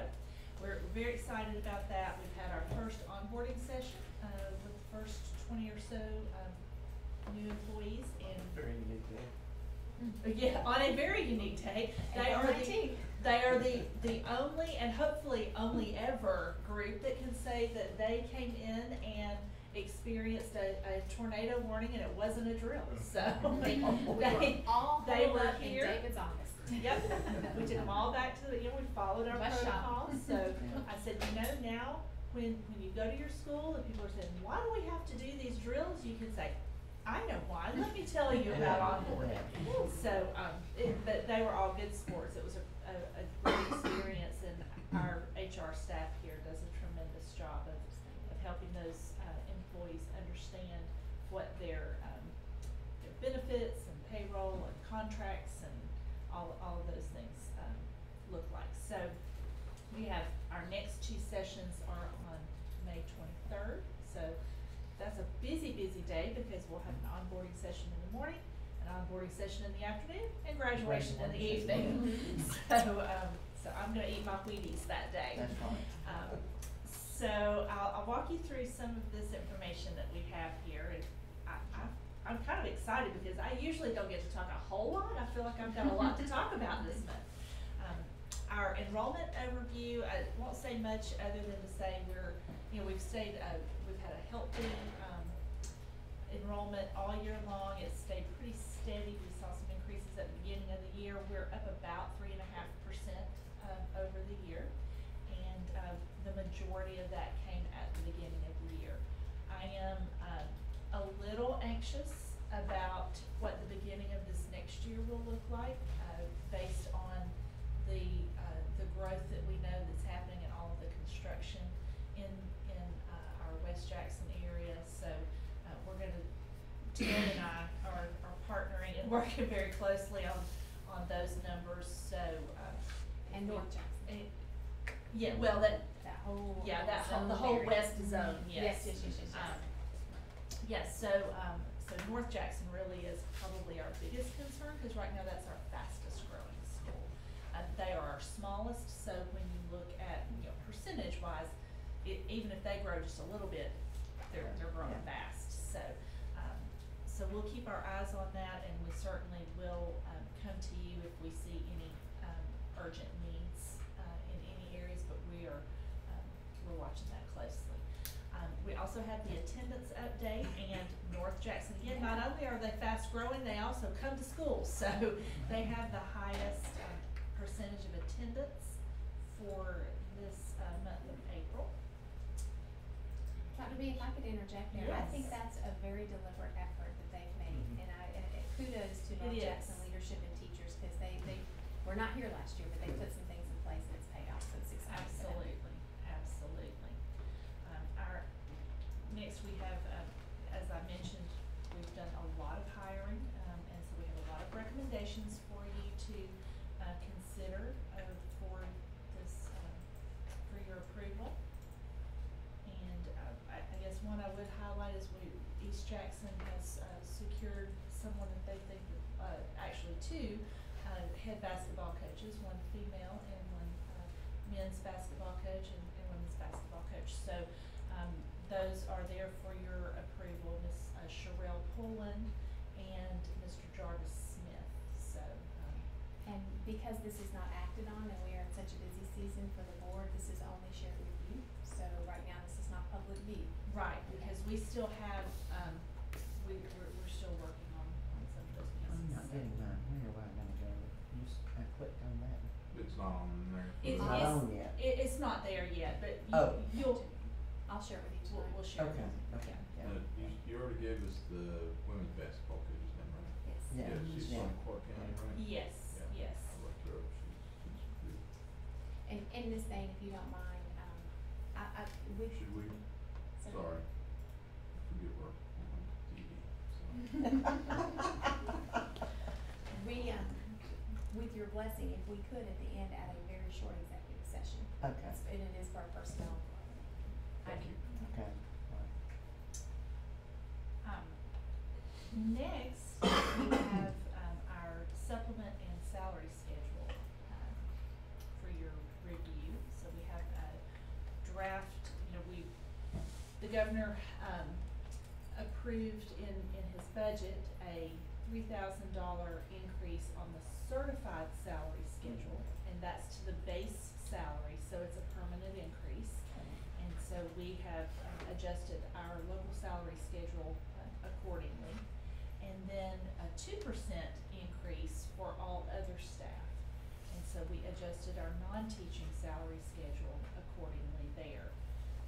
we're very excited about that. We've had our first onboarding session, uh, with the first twenty or so, um, new employees and Very unique day. yeah, on a very unique day. They April are the, 19th. They are the, the only and hopefully only ever group that can say that they came in and experienced a, a tornado warning and it wasn't a drill, so. We were they- all they were up in here. David's office. Yep, we took them all back to the, you know, we followed our Bus shop. protocols, so I said, you know, now, when, when you go to your school and people are saying, why do we have to do these drills, you can say, I know why, let me tell you about onboarding. So, um, it, but they were all good sports, it was a, a, a great experience, and our HR staff here does a tremendous job of, of helping those, uh, employees understand what their, um, their benefits and payroll and contracts and all, all of those things, um, look like. So, we have, our next two sessions are on May twenty-third, so that's a busy, busy day because we'll have an onboarding session in the morning, an onboarding session in the afternoon, and graduation in the evening. So, um, so I'm gonna eat my Wheaties that day. That's right. Um, so I'll, I'll walk you through some of this information that we have here, and I, I, I'm kind of excited because I usually don't get to talk a whole lot, I feel like I've got a lot to talk about this month. Um, our enrollment overview, I won't say much other than to say we're, you know, we've stayed, uh, we've had a healthy, um, enrollment all year long, it's stayed pretty steady, we saw some increases at the beginning of the year, we're up about three and a half percent, um, over the year. And, uh, the majority of that came at the beginning of the year. I am, um, a little anxious about what the beginning of this next year will look like, uh, based on the, uh, the growth that we know that's happening in all of the construction in, in, uh, our West Jackson area, so, uh, we're gonna, Ted and I are, are partnering and working very closely on, on those numbers, so, uh. And North Jackson, eh, Yeah, well, that, that whole. yeah, that whole, the zone whole area. west zone, yes. Yes, yes, yes, yes, yes. Um, Yes, so, um, so North Jackson really is probably our biggest concern, cause right now that's our fastest growing school. Uh, they are our smallest, so when you look at, you know, percentage wise, it, even if they grow just a little bit, they're, they're growing Yeah. fast, so we'll keep our eyes on that and we certainly will, um, come to you if we see any, um, urgent needs, uh, in any areas, but we are, um, we're watching that closely. Um, we also have the attendance update and North Jackson, again, not only are they fast growing, they also come to school, so they have the highest, um, percentage of attendance for this, uh, month of April. Dr. B, if I could interject there, I think that's a very deliberate effort that they've made, Mhm. Mm-hmm. and I, and kudos to It Jackson is. leadership and teachers, cause they, they, were not here last year, but they put some things in place and it's paid off, so it's exciting for them. Absolutely, absolutely. Um, our, next we have, um, as I mentioned, we've done a lot of hiring, um, and so we have a lot of recommendations for you to, uh, consider, uh, for this, um, for your approval. And, uh, I, I guess one I would highlight is we, East Jackson has, uh, secured someone that they think, uh, actually two, uh, head basketball coaches, one female and one, uh, men's basketball coach and, and women's basketball coach. So, um, those are there for your approval, Miss uh, Sherelle Pullen and Mr. Jarvis Smith, so, um, And because this is not acted on and we are in such a busy season for the board, this is only shared with you, so right now this is not public view. right, because we still have, um, we, we're, we're still working on, on some of those pieces. I'm not so. getting mine, where am I gonna go? Just, I clicked on that. It's not on there. It Not is- on yet. It, it's not there yet, but Oh. you, you'll, I'll share it with you we'll, tonight. we'll share. Okay, it. okay, yeah. Uh, you, you already gave us the women's basketball coach's name, right? Yes. Yeah. she's yeah. from Clark County, right? Yes. I looked her up, she's, she's good. And in this vein, if you don't mind, um, I, I, we. Should we, so- sorry, forget we're TV, so. We, um, with your blessing, if we could at the end add a very short executive session. Okay, And it is for personnel. Thank you. okay. Um, next, we have, um, our supplement and salary schedule, um, for your review. So we have a draft, you know, we, the governor, um, approved in, in his budget a three thousand dollar increase on the certified salary schedule, and that's to the base salary, so it's a permanent increase. And so we have um, adjusted our local salary schedule uh, accordingly. And then a two percent increase for all other staff. And so we adjusted our non-teaching salary schedule accordingly there.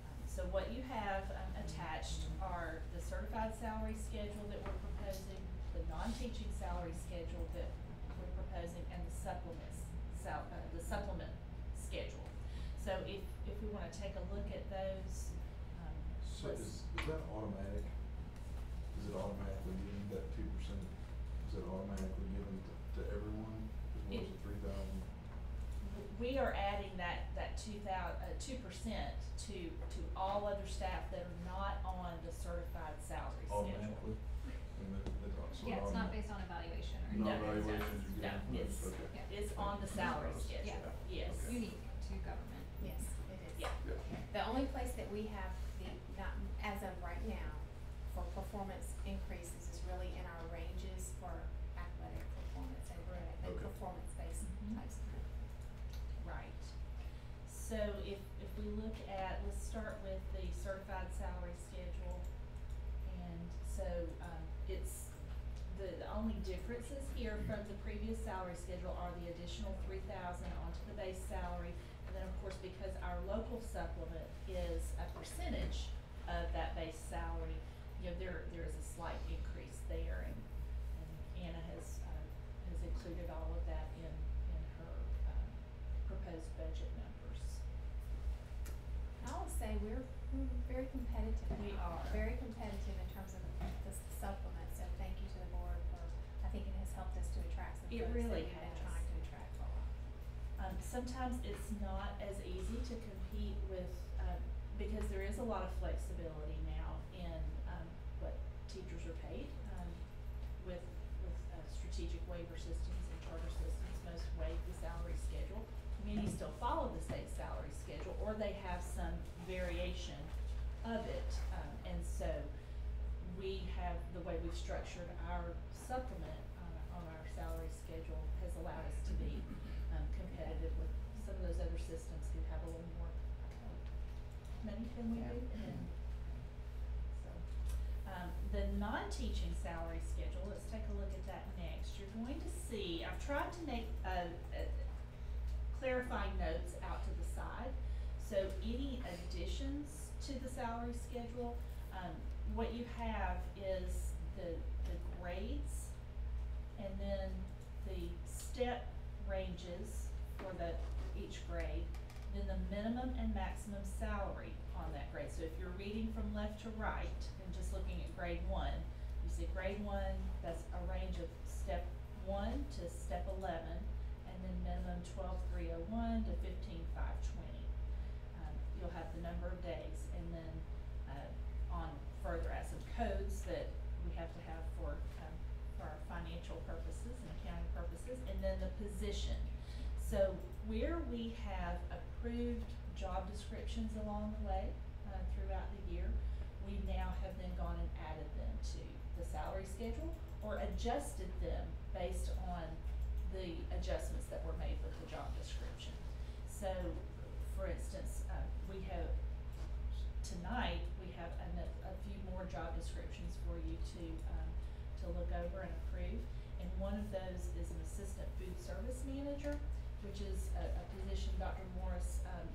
Um, So what you have um, attached are the certified salary schedule that we're proposing, the non-teaching salary schedule that we're proposing, and the supplements, sal- uh, the supplement schedule. So if, if we wanna take a look at those, um, So let's- is, is that automatic? Is it automatically given, that two percent, is it automatically given to, to everyone, as well as It- the three thousand? We are adding that, that two thou- uh, two percent to, to all other staff that are not on the certified salary schedule. Automatically? And that, that's also Yeah, it's not automatic- based on evaluation or No No, anything. it's evaluations, you're No, it's- okay. yeah. It's on the salary Yeah. schedule, yes. Okay. Unique to government. Yes, it is. Yeah. Yeah. The only place that we have the, not, as of right now, for performance increases is really in our ranges for athletic performance and, and Okay. performance-based Mhm. types of. Right. So if, if we look at, let's start with the certified salary schedule. And so, um, it's, the, the only differences here from the previous salary schedule are the additional three thousand onto the base salary. And then, of course, because our local supplement is a percentage of that base salary, you know, there, there is a slight increase there. And, and Anna has, uh, has included all of that in, in her, um, proposed budget numbers. I will say we're, very competitive. We are. Very competitive in terms of the supplement, helped us to attract some It folks that really we've been has. trying to attract for a while. Um, sometimes it's not as easy to compete with, um, because there is a lot of flexibility now in, um, what teachers are paid, um, with, with, uh, strategic waiver systems and charter systems, most waive the salary schedule. many still follow the state salary schedule, or they have some variation of it. Um, and so we have, the way we've structured our supplement on, on our salary schedule has allowed us to be, um, competitive with some of those other systems who have a little more, uh, money than we do. So, um, the non-teaching salary schedule, let's take a look at that next. You're going to see, I've tried to make, uh, uh, clarifying notes out to the side. So any additions to the salary schedule, um, what you have is the, the grades and then the step ranges for the, each grade, then the minimum and maximum salary on that grade. So if you're reading from left to right and just looking at grade one, you see grade one, that's a range of step one to step eleven, and then minimum twelve three oh one to fifteen five twenty. Um, you'll have the number of days, and then, uh, on further as some codes that we have to have for, um, for our financial purposes and accounting purposes, and then the position. So where we have approved job descriptions along the way, uh, throughout the year, we now have then gone and added them to the salary schedule or adjusted them based on the adjustments that were made with the job description. So, for instance, uh, we have, tonight, we have a, a few more job descriptions for you to, um, to look over and approve. And one of those is an assistant food service manager, which is a, a position Dr. Morris, um,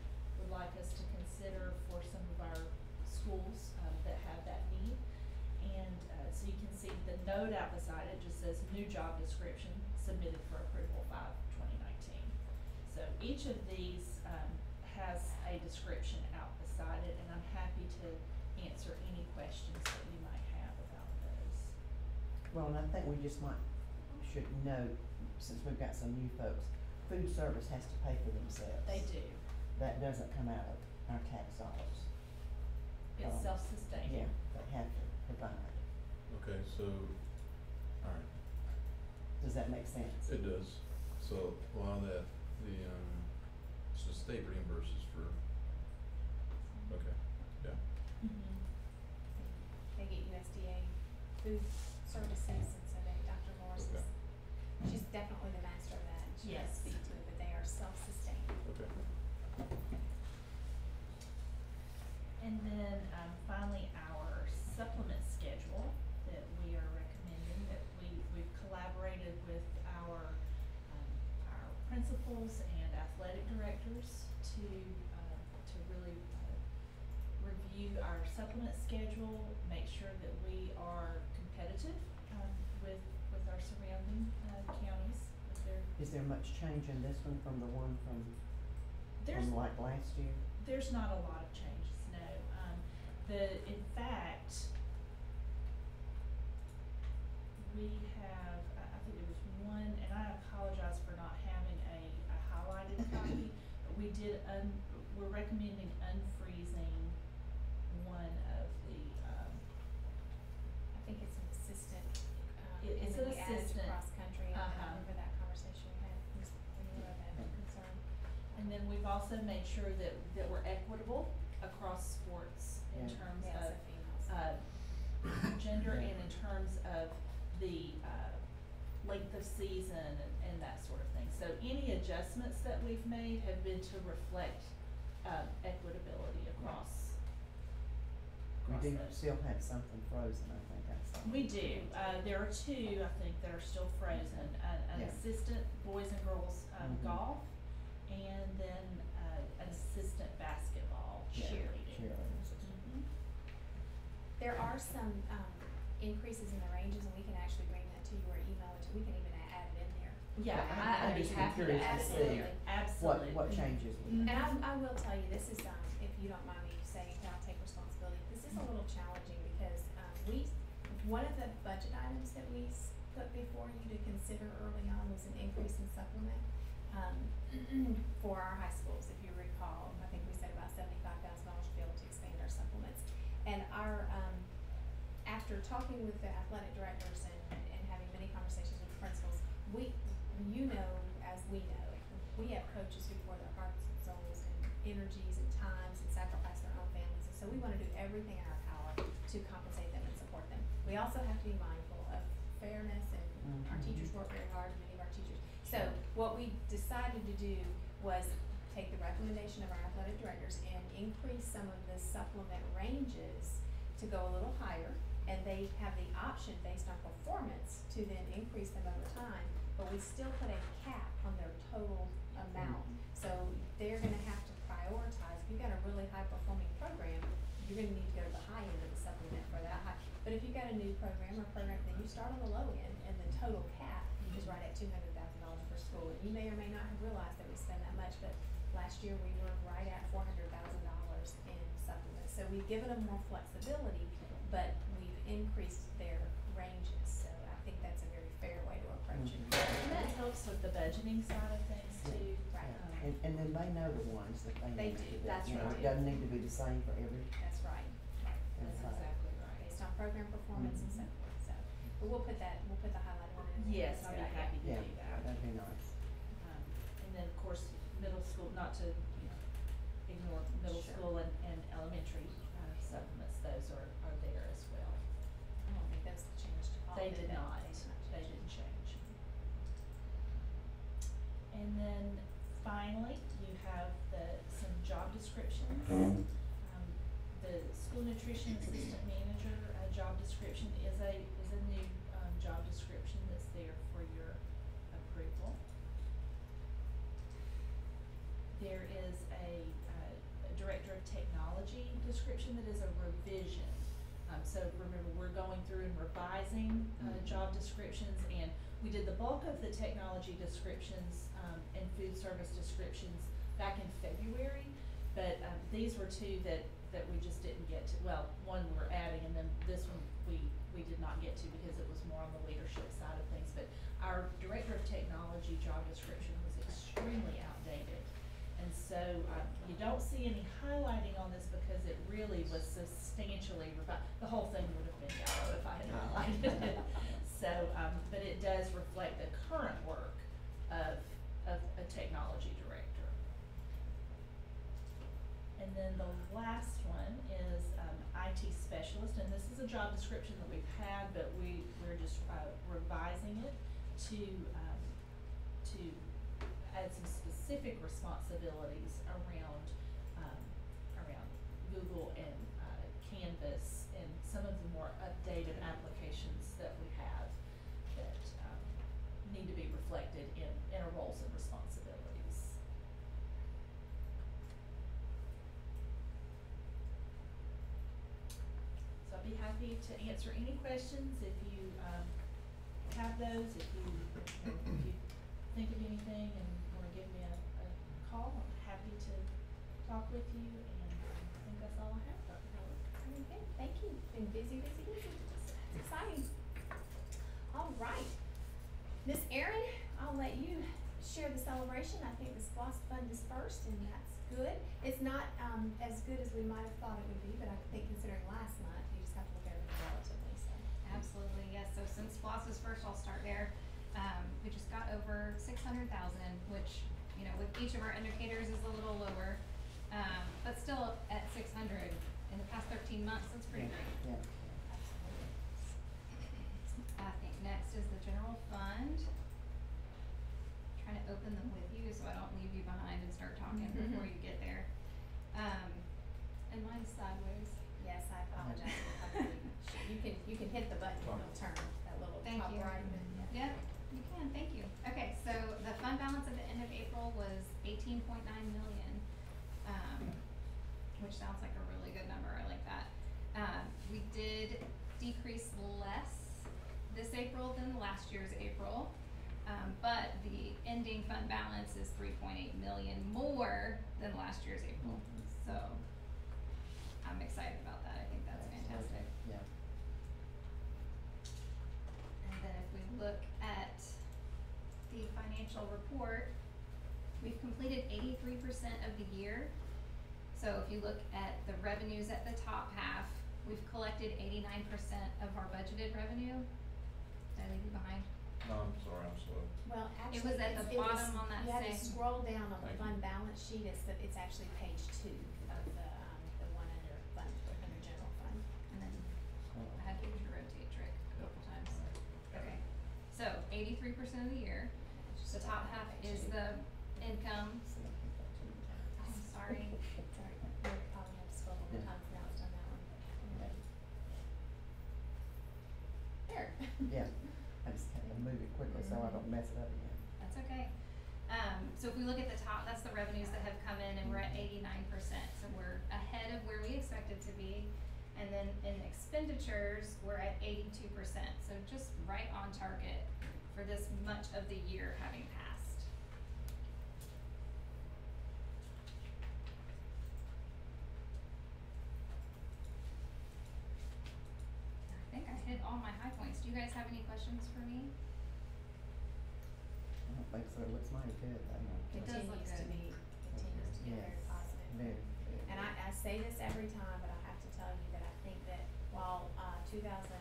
would like us to consider for some of our schools, um, that have that need. And, uh, so you can see the note out beside it just says new job description submitted for approval by 2019. So each of these, um, has a description out beside it, and I'm happy to answer any questions that you might have about those. Well, and I think we just might, should note, since we've got some new folks, food service has to pay for themselves. They do, That doesn't come out of our tax dollars. it's Um, self-sustaining. Yeah, they have to provide. Okay, so, alright, Does that make sense? it does. So, while that, the, um, so state reimburses for, okay, yeah. Mhm. They get USDA food services, and so they, Dr. Morris is, Okay. she's definitely the master of that, she Yes. speak to it, but they are self-sustaining. Okay. And then, um, finally, our supplement schedule that we are recommending, that we, we've collaborated with our, um, our principals and athletic directors to, uh, to really, uh, review our supplement schedule, make sure that we are competitive, um, with, with our surrounding, uh, counties, with their, Is there much change in this one from the one from, there's from like last year? There's not a lot of changes, the, in fact, we have, I, I think there was one, and I apologize for not having a, a highlighted copy, but we did un, we're recommending unfreezing one of the, um, I think it's an assistant, um, It- and it's then an we added assistant. cross-country, and I Uh-huh. remember that conversation we had, Ms. Vanilla, that concern. and then we've also made sure that, that we're equitable across sports in Yeah. terms Yeah, of so females. uh, gender and in terms of the, uh, length of season and, and that sort of thing. So any adjustments that we've made have been to reflect, um, equitability across, We across do those. still have something frozen, I think I saw. We do, uh, there are two, I think, that are still frozen, an, an Yeah. assistant boys and girls, um, Mhm. golf, and then, uh, an assistant basketball Yeah, cheerleading. Cheerleading. Mhm. There are some, um, increases in the ranges, and we can actually bring that to you or email it to, we can even add it in there. Yeah, I- I, I'd I'd be just be happy to curious add to see in there, What, absolutely. what changes we. And I, I will tell you, this is, um, if you don't mind me saying, I'll take responsibility, this is a little challenging because, um, we, one of the budget items that we s- put before you to consider early on was an increase in supplement, um, for our high schools, if you recall, I think we said about seventy-five thousand dollars to be able to expand our supplements. And our, um, after talking with the athletic directors and, and having many conversations with principals, we, you know, as we know, we have coaches who pour their hearts and souls and energies and times and sacrifice their own families, and so we wanna do everything in our power to compensate them and support them. We also have to be mindful of fairness and our Mhm. teachers work very hard, many of our teachers. So what we decided to do was take the recommendation of our athletic directors and increase some of the supplement ranges to go a little higher. And they have the option based on performance to then increase them over time, but we still put a cap on their total amount. Mm-hmm. So they're gonna have to prioritize, if you've got a really high performing program, you're gonna need to go to the high end of the supplement for that high. But if you've got a new program or program, then you start on the low end and the total cap mm-hmm. is right at two hundred thousand dollars per school. And you may or may not have realized that we spend that much, but last year we were right at four hundred thousand dollars in supplements. So we've given them more flexibility, but increased their ranges, so I think that's a very fair way to approach it. And that helps with the budgeting side of things too. Right. Yeah, And, and then they know the ones that they They need to do, do. that's You know, right. it doesn't need to be the same for every, That's right, right. That's Inside. exactly right. Based on program performance and so Mhm. forth, so, but we'll put that, we'll put the highlight on it. Yes, It's I'll be happy to yeah, do that. that'd be nice. Um, and then, of course, middle school, not to, you know, ignore middle Sure. school and, and elementary, uh, supplements, those are, They did not, They did not change. didn't change. And then finally, you have the, some job descriptions. Um, the school nutrition assistant manager, uh, job description is a, is a new, um, job description that's there for your approval. There is a, uh, a director of technology description that is a revision. Um, so remember, we're going through and revising, uh, Mhm. job descriptions, and we did the bulk of the technology descriptions, um, and food service descriptions back in February. But, um, these were two that, that we just didn't get to, well, one we're adding, and then this one we, we did not get to because it was more on the leadership side of things. But our director of technology job description was extremely outdated. And so, um, you don't see any highlighting on this because it really was substantially revi- the whole thing would have been yellow if I had highlighted it. So, um, but it does reflect the current work of, of a technology director. And then the last one is, um, IT specialist, and this is a job description that we've had, but we, we're just, uh, revising it to, um, to add some specific responsibilities around, um, around Google and, uh, Canvas and some of the more updated applications that we have that, um, need to be reflected in, in our roles and responsibilities. So I'll be happy to answer any questions if you, um, have those, if you, if you think of anything and wanna give me a, a call, I'm happy to with you, and I think that's all I have, good, thank you, been busy, busy, busy, it's exciting. All right, Miss Erin, I'll let you share the celebration, I think the SPLOST fund is first, and that's good. It's not, um, as good as we might have thought it would be, but I think considering last month, you just have to look at it relatively, so. Absolutely, yes, so since SPLOST was first, I'll start there. Um, we just got over six hundred thousand, which, you know, with each of our indicators is a little lower. Um, but still at six hundred in the past thirteen months, that's pretty great. Yeah. I think next is the general fund. Trying to open them with you so I don't leave you behind and start talking before you get there. Um, and mine's sideways. Yes, I apologize, I believe, you can, you can hit the button and it'll turn, that little Thank top you. right, and, yeah. Yep, you can, thank you. Okay, so the fund balance at the end of April was eighteen point nine million, which sounds like a really good number, I like that. Um, we did decrease less this April than last year's April. Um, but the ending fund balance is three point eight million more than last year's April, so I'm excited about that, I think that's fantastic. Yeah. And then if we look at the financial report, we've completed eighty-three percent of the year. So if you look at the revenues at the top half, we've collected eighty-nine percent of our budgeted revenue. Did I leave you behind? No, I'm sorry, I'm slow. Well, actually, It was at it's, the it was, bottom on that you have to same- scroll down on the Thank you. fund balance sheet, it's the, it's actually page two of the, um, the one under fund, under general fund. And then I had to use your rotate trick a couple times. Okay, so eighty-three percent of the year, the top half is the income, I'm sorry, Sorry, you probably have to scroll one more Yeah. time, now it's done that one. There. Yeah, I just had to move it quickly so I don't mess it up again. that's okay. Um, so if we look at the top, that's the revenues that have come in and we're at eighty-nine percent, so we're ahead of where we expected to be. And then in expenditures, we're at eighty-two percent, so just right on target for this much of the year having passed. I think I hit all my high points. Do you guys have any questions for me? I don't so, it looks mighty good, though. It does look Continues to good. be, continues to be very Yes. positive. Very, very. And I, I say this every time, but I have to tell you that I think that while, uh, two thousand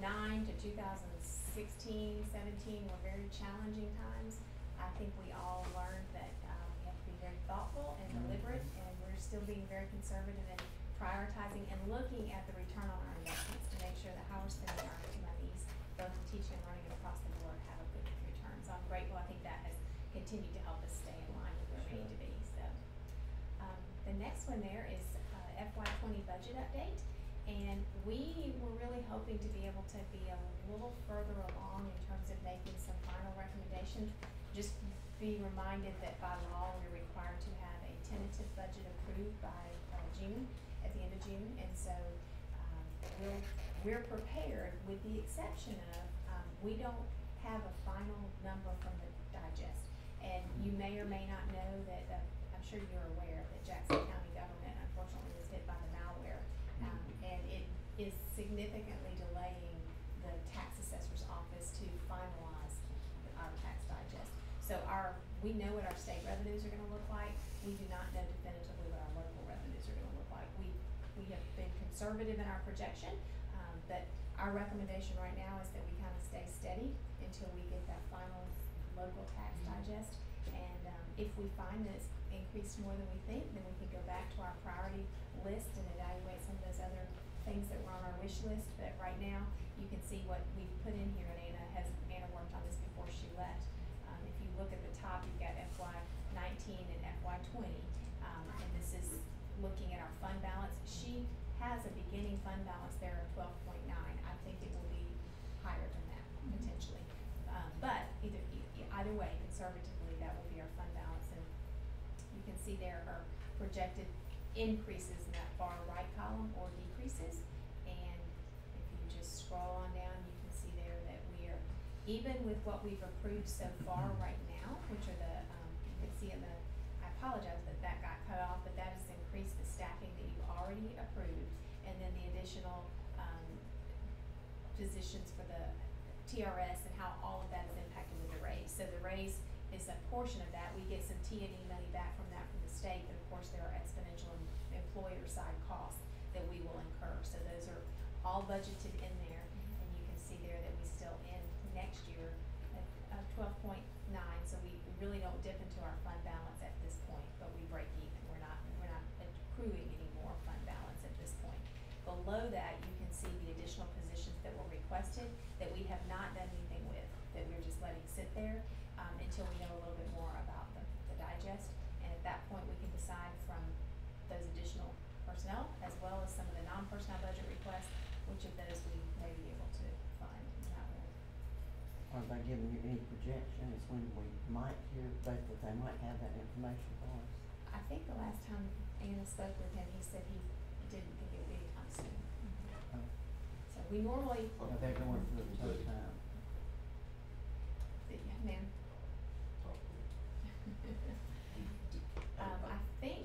nine to 2016, 17 were very challenging times, I think we all learned that, um, we have to be very thoughtful and Mhm. deliberate, and we're still being very conservative and prioritizing and looking at the return on our investments to make sure that how we're spending our monies, both in teaching and learning and across the board, have a good return. So I'm grateful, I think that has continued to help us stay in line with where we need to be, so. Um, the next one there is, uh, FY twenty budget update, and we were really hoping to be able to be a little further along in terms of making some final recommendations. Just be reminded that by law, we're required to have a tentative budget approved by, uh, June, at the end of June, and so, um, we'll, we're prepared with the exception of, um, we don't have a final number from the digest. And you may or may not know that, uh, I'm sure you're aware that Jackson County government unfortunately was hit by the malware. Um, and it is significantly delaying the tax assessor's office to finalize our tax digest. So our, we know what our state revenues are gonna look like, we do not know definitively what our local revenues are gonna look like. We, we have been conservative in our projection, um, but our recommendation right now is that we kind of stay steady until we get that final local tax digest. And, um, if we find that it's increased more than we think, then we can go back to our priority list and evaluate some of those other things that were on our wish list. But right now, you can see what we've put in here, and Anna has, Anna worked on this before she left. Um, if you look at the top, you've got FY nineteen and FY twenty, um, and this is looking at our fund balance. She has a beginning there of twelve point nine. I think it will be higher than that potentially. Um, but either, e- either way, conservatively, that will be our fund balance, and you can see there are projected increases in that far right column or decreases. And if you just scroll on down, you can see there that we are, even with what we've approved so far right now, which are the, um, you can see in the, I apologize that that got cut off, but that has increased the staffing that you've already approved. Then the additional, um, positions for the TRS and how all of that is impacted with the raise. So the raise is a portion of that. We get some T and E money back from that from the state, but of course there are exponential employer side costs that we will incur. So those are all budgeted in there, and you can see there that we still end next year at, uh, twelve point nine, so we, really don't dip into our fund balance at this point, but we break even. We're not, we're not accruing any more fund balance at this point. Below that, you can see the additional positions that were requested that we have not done anything with, that we're just letting sit there, um, until we know a little bit more about the, the digest. And at that point, we can decide from those additional personnel, as well as some of the non-personnel budget requests, which of those we may be able to fund and how we'll Are they giving you any projections when we might hear, that, that they might have that information for us? I think the last time Anna spoke with him, he said he didn't think it would be anytime soon. Oh, So we normally, Yeah, they're going through a tough time. yeah, ma'am. Um, I think,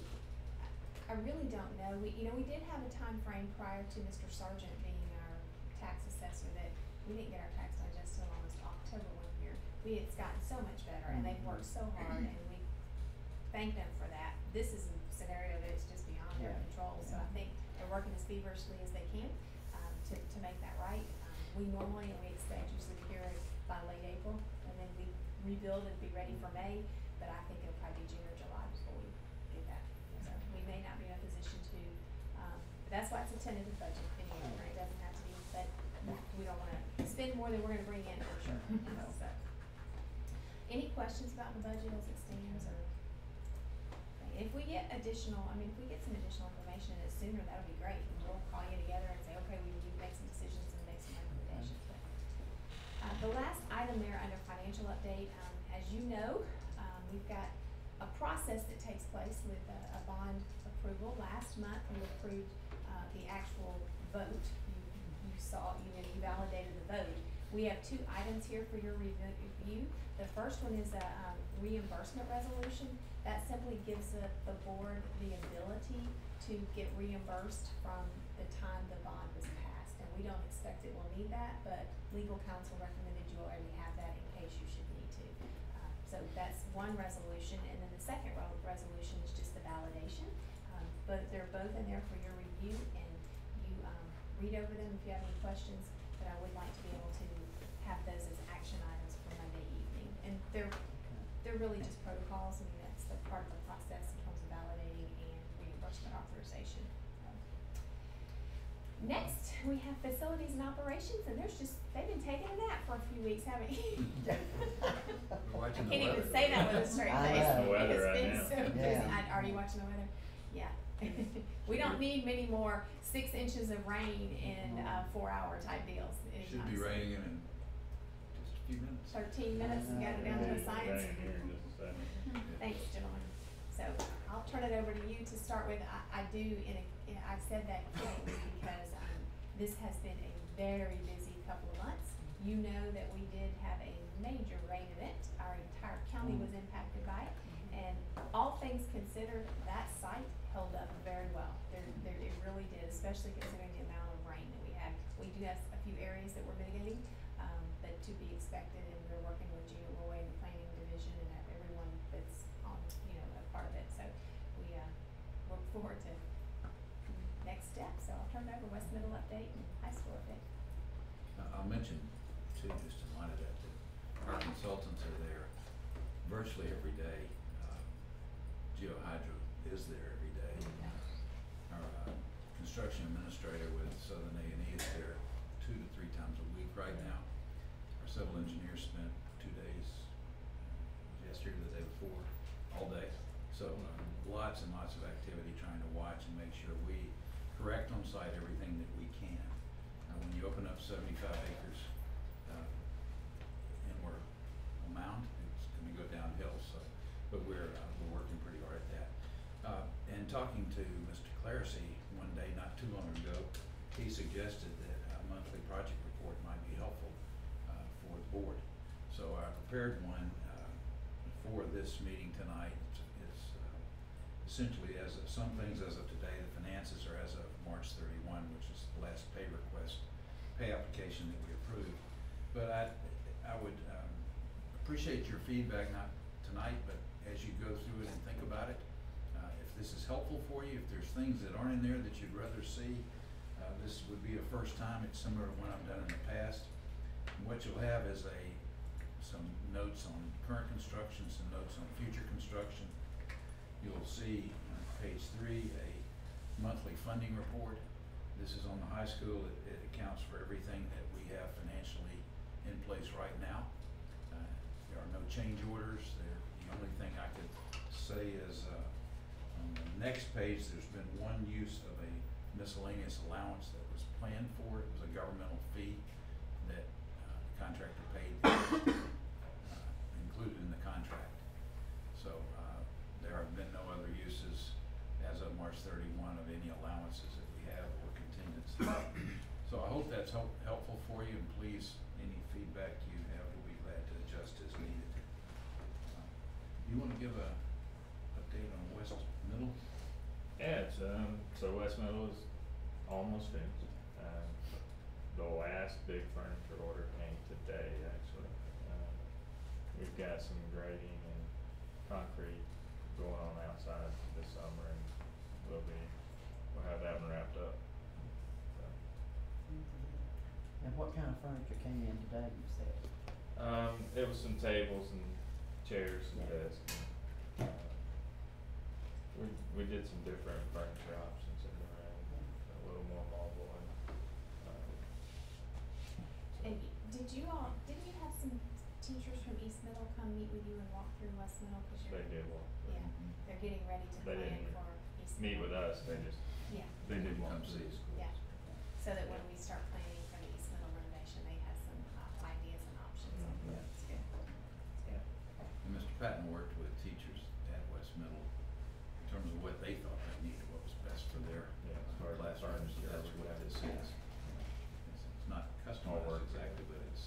I really don't know, we, you know, we did have a time frame prior to Mr. Sargent being our tax assessor that we didn't get our tax digest till almost October one year. We, it's gotten so much better and they've worked so hard and we thank them for that. This is a scenario that is just beyond their Yeah. control, so I think they're working as feverishly as they can, um, to, to make that right. Um, we normally, and we expect usually to hear by late April, and then we rebuild and be ready for May, but I think it'll probably be June or July before we get that. So we may not be in a position to, um, but that's why it's a tentative budget anyway, right, it doesn't have to be, but we don't wanna spend more than we're gonna additional, I mean, if we get some additional information and it's sooner, that'll be great, and we'll call you together and say, okay, we need to make some decisions and make some recommendations, but. Uh, the last item there under financial update, um, as you know, um, we've got a process that takes place with a, a bond approval. Last month, we approved, uh, the actual vote. You, you saw, you know, you validated the vote. We have two items here for your review. The first one is a, um, reimbursement resolution. That simply gives the, the board the ability to get reimbursed from the time the bond was passed. And we don't expect it will need that, but legal counsel recommended you already have that in case you should need to. Uh, so that's one resolution, and then the second resolution is just the validation. Um, but they're both in there for your review, and you, um, read over them if you have any questions, but I would like to be able to have those as action items for Monday evening. And they're, they're really just protocols, I mean, that's the part of the process in terms of validating and reimbursement authorization. Next, we have facilities and operations, and there's just, they've been taking a nap for a few weeks, haven't you? I can't even weather. say that with a straight I face. know. The weather It's right been now. so busy. Yeah. I- Are you watching the weather? Yeah. We don't need many more six inches of rain in, uh, four hour type deals Should be soon. raining in just a few minutes. Thirteen minutes, got it down to a science. here in just a second. Thanks, gentlemen. So I'll turn it over to you to start with. I, I do, in a, in, I said that kiddingly because, um, this has been a very busy couple of months. You know that we did have a major rain event. Our entire county was impacted by it. And all things considered, that site held up very well. There, there, it really did, especially considering the amount of rain that we had. We do have a few areas that we're mitigating, um, but to be expected, and we're working with Gina Roy and the planning division and everyone that's on, you know, a part of it, so we, uh, look forward to next steps, so I'll turn it over, West Middle update and high school update. Uh, I'll mention too, just in light of that, that our consultants are there virtually every day. Um, Geo Hydro is there every day. Our, uh, construction administrator with Southern A and E is there two to three times a week right now. Our civil engineer spent two days, uh, yesterday or the day before, all day. So, um, lots and lots of activity trying to watch and make sure we correct on site everything that we can. Uh, when you open up seventy-five acres, uh, and we're a mound, it's gonna go downhill, so, but we're, uh, we're working pretty hard at that. Uh, and talking to Mr. Clerici one day not too long ago, he suggested that a monthly project report might be helpful, uh, for the board. So I prepared one, uh, for this meeting tonight. It's, it's, uh, essentially as of, some things as of today, the finances are as of March thirty-one, which is the last pay request, pay application that we approved. But I, I would, um, appreciate your feedback, not tonight, but as you go through it and think about it. Uh, if this is helpful for you, if there's things that aren't in there that you'd rather see, uh, this would be a first time, it's similar to what I've done in the past. And what you'll have is a, some notes on current construction, some notes on future construction. You'll see on page three, a monthly funding report. This is on the high school, it, it accounts for everything that we have financially in place right now. Uh, There are no change orders, the only thing I could say is, uh, on the next page, there's been one use of a miscellaneous allowance that was planned for, it was a governmental fee that, uh, the contractor paid, uh, included in the contract. So, uh, there have been no other uses as of March thirty-one of any allowances that we have or contingency. So I hope that's help, helpful for you, and please, any feedback you have, we'll be glad to adjust as needed. Uh, You wanna give a update on West Middle? Yeah, it's, um, so West Middle is almost finished. Um, the last big furniture order came today, actually. Um, we've got some grading and concrete going on outside this summer and we'll be, we'll have that one wrapped up. So, And what kind of furniture came in today, you said? Um, it was some tables and chairs and Yeah. desks. and, uh, We, we did some different furniture in the room, a little more mobile and, um, so- And y- did you all, didn't you have some teachers from East Middle come meet with you and walk through West Middle, cause you're. They did walk. Yeah, they're getting ready to They plan didn't for East Middle. Meet with us, they just, Yeah, they did walk Come through see the us. schools. Yeah. so that when we start planning for the East Middle renovation, they have some, uh, ideas and options on Mhm. it. It's good. It's good. And Mr. Patton worked with teachers at West Middle in terms of what they thought they needed, what was best for their Yeah, as far as the classrooms, furniture, that's what have this to- is. It's it's not work customized together. exactly, but it's,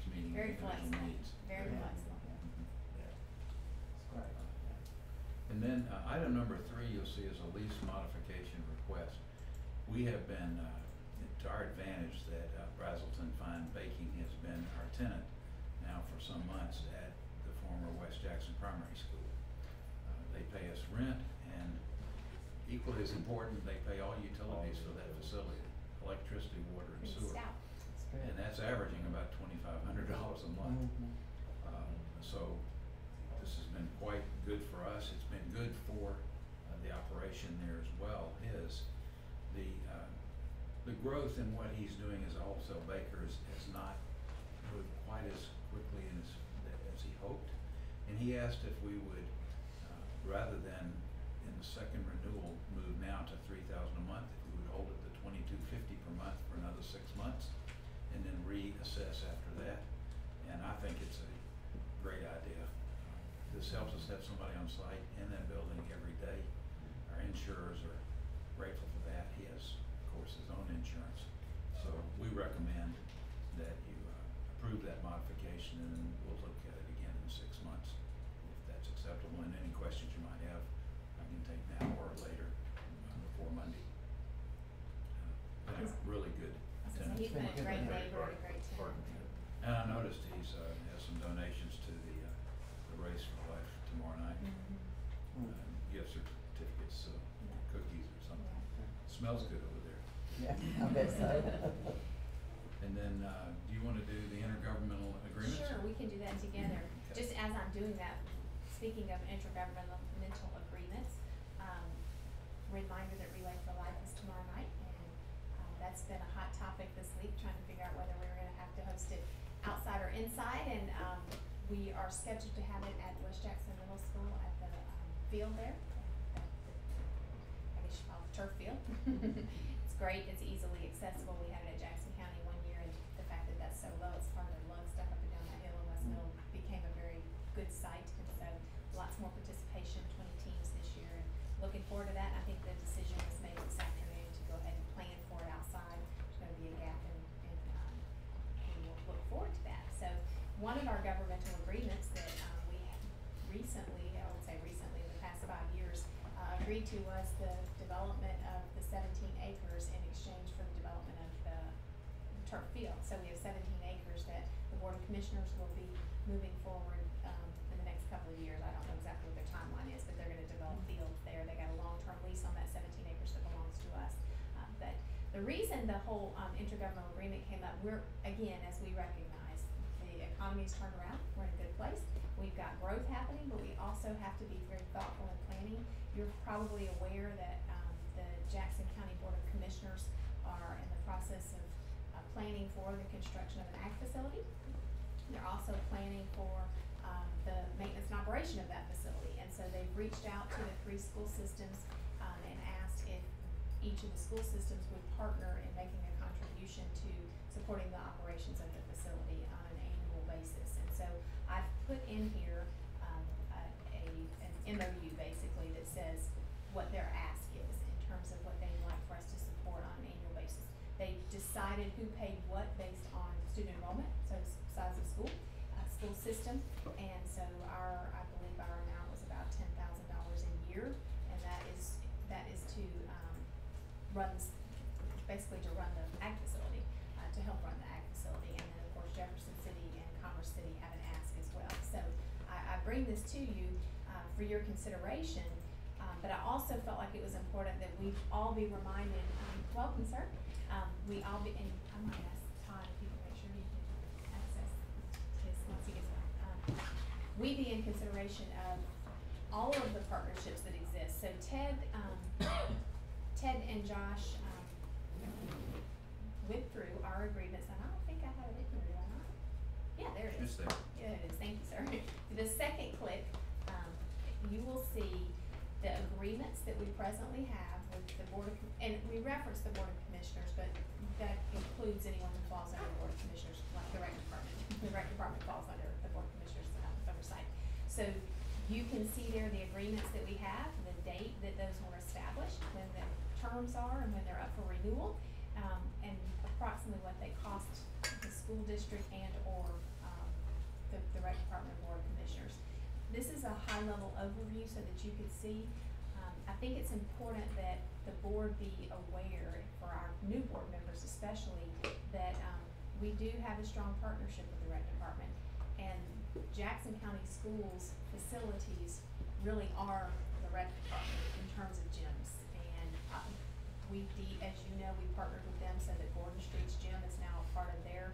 it's meeting Very individual flexible, needs. very Yeah. flexible. Mhm. Yeah. It's great. And then, uh, item number three, you'll see is a lease modification request. We have been, uh, to our advantage that, uh, Brazelton Fine Baking has been our tenant now for some months at the former West Jackson Primary School. Uh, they pay us rent and equally as important, they pay all utilities for that facility, electricity, water and sewer. stout. It's good. And that's averaging about twenty-five hundred dollars a month. Mhm. Um, so this has been quite good for us. It's been good for the operation there as well. is the, uh, the growth in what he's doing as a wholesale baker is, has not moved quite as quickly as, as he hoped. And he asked if we would, uh, rather than in the second renewal, move now to three thousand a month, if we would hold it to twenty-two fifty per month for another six months and then reassess after that. And I think it's a great idea. This helps us have somebody on site in that building every insurers are grateful for that. He has, of course, his own insurance. So we recommend that you uh, approve that modification and then we'll look at it again in six months if that's acceptable. And any questions you might have, I can take now or later uh, before Monday. Uh, Been a really good I was gonna tenant. say, he's been a Been great good. labor and a great tenant. And I noticed he's, uh, has some donations to the, uh, the Race for Life tomorrow night. Mhm. Mm. Uh, gift certificates, uh, Yeah. cookies or something. Yeah. Smells good over there. Yeah, I bet so. And then, uh, do you wanna do the intergovernmental agreement? Sure, we can do that together. Okay. Just as I'm doing that, speaking of intergovernmental agreements, um, reminder that Relay for Life is tomorrow night, and, um, that's been a hot topic this week, trying to figure out whether we were gonna have to host it outside or inside, and, um, we are scheduled to have it at West Jackson Middle School at the, um, field there. I guess you call it turf field. It's great, it's easily accessible, we had it at Jackson County one year, and the fact that that's so low, it's hard to lug stuff up and down that hill, and West Middle became a very good site, and so lots more participation, twenty teams this year, and looking forward to that, I think the decision was made this afternoon to go ahead and plan for it outside, there's gonna be a gap and, and, um, we will look forward to that, so, one of our governmental agreements that, um, we have recently, I would say recently, in the past five years, uh, agreed to was the development of the seventeen acres in exchange for the development of the turf field. So we have seventeen acres that the Board of Commissioners will be moving forward, um, in the next couple of years. I don't know exactly what their timeline is, but they're gonna develop fields there. They got a long-term lease on that seventeen acres that belongs to us. Uh, but the reason the whole, um, intergovernmental agreement came up, we're, again, as we recognize, the economy's turned around, we're in a good place. We've got growth happening, but we also have to be very thoughtful in planning. You're probably aware that, um, the Jackson County Board of Commissioners are in the process of, uh, planning for the construction of an ag facility. They're also planning for, um, the maintenance and operation of that facility, and so they've reached out to the three school systems, um, and asked if each of the school systems would partner in making a contribution to supporting the operations of the facility on an annual basis. And so I've put in here, MOU basically that says what their ask is in terms of what they'd like for us to support on an annual basis. They decided who paid what based on student enrollment, so size of school, uh, school system. For your consideration. Um, but I also felt like it was important that we all be reminded, um, welcome, sir. Um, we all be, and I might ask Todd if you can make sure he can access his once he gets to we be in consideration of all of the partnerships that exist. So Ted, um, Ted and Josh, um, went through our agreements, and I don't think I have it in here, do I not? Yeah, there it is. Just there. Yeah, it is, thank you, sir. The second um, you will see the agreements that we presently have with the board of, and we reference the board of commissioners, but that includes anyone who falls under the board of commissioners, like the rec department. The rec department falls under the board of commissioners, um, oversight. So you can see there the agreements that we have, the date that those were established, when the terms are and when they're up for renewal, um, and approximately what they cost the school district and or, um, the, the rec department. This is a high-level overview so that you could see, um, I think it's important that the board be aware, for our new board members especially, that, um, we do have a strong partnership with the rec department. And Jackson County Schools facilities really are the rec department in terms of gyms. And, um, we, as you know, we partnered with them so that Gordon Street's gym is now a part of their,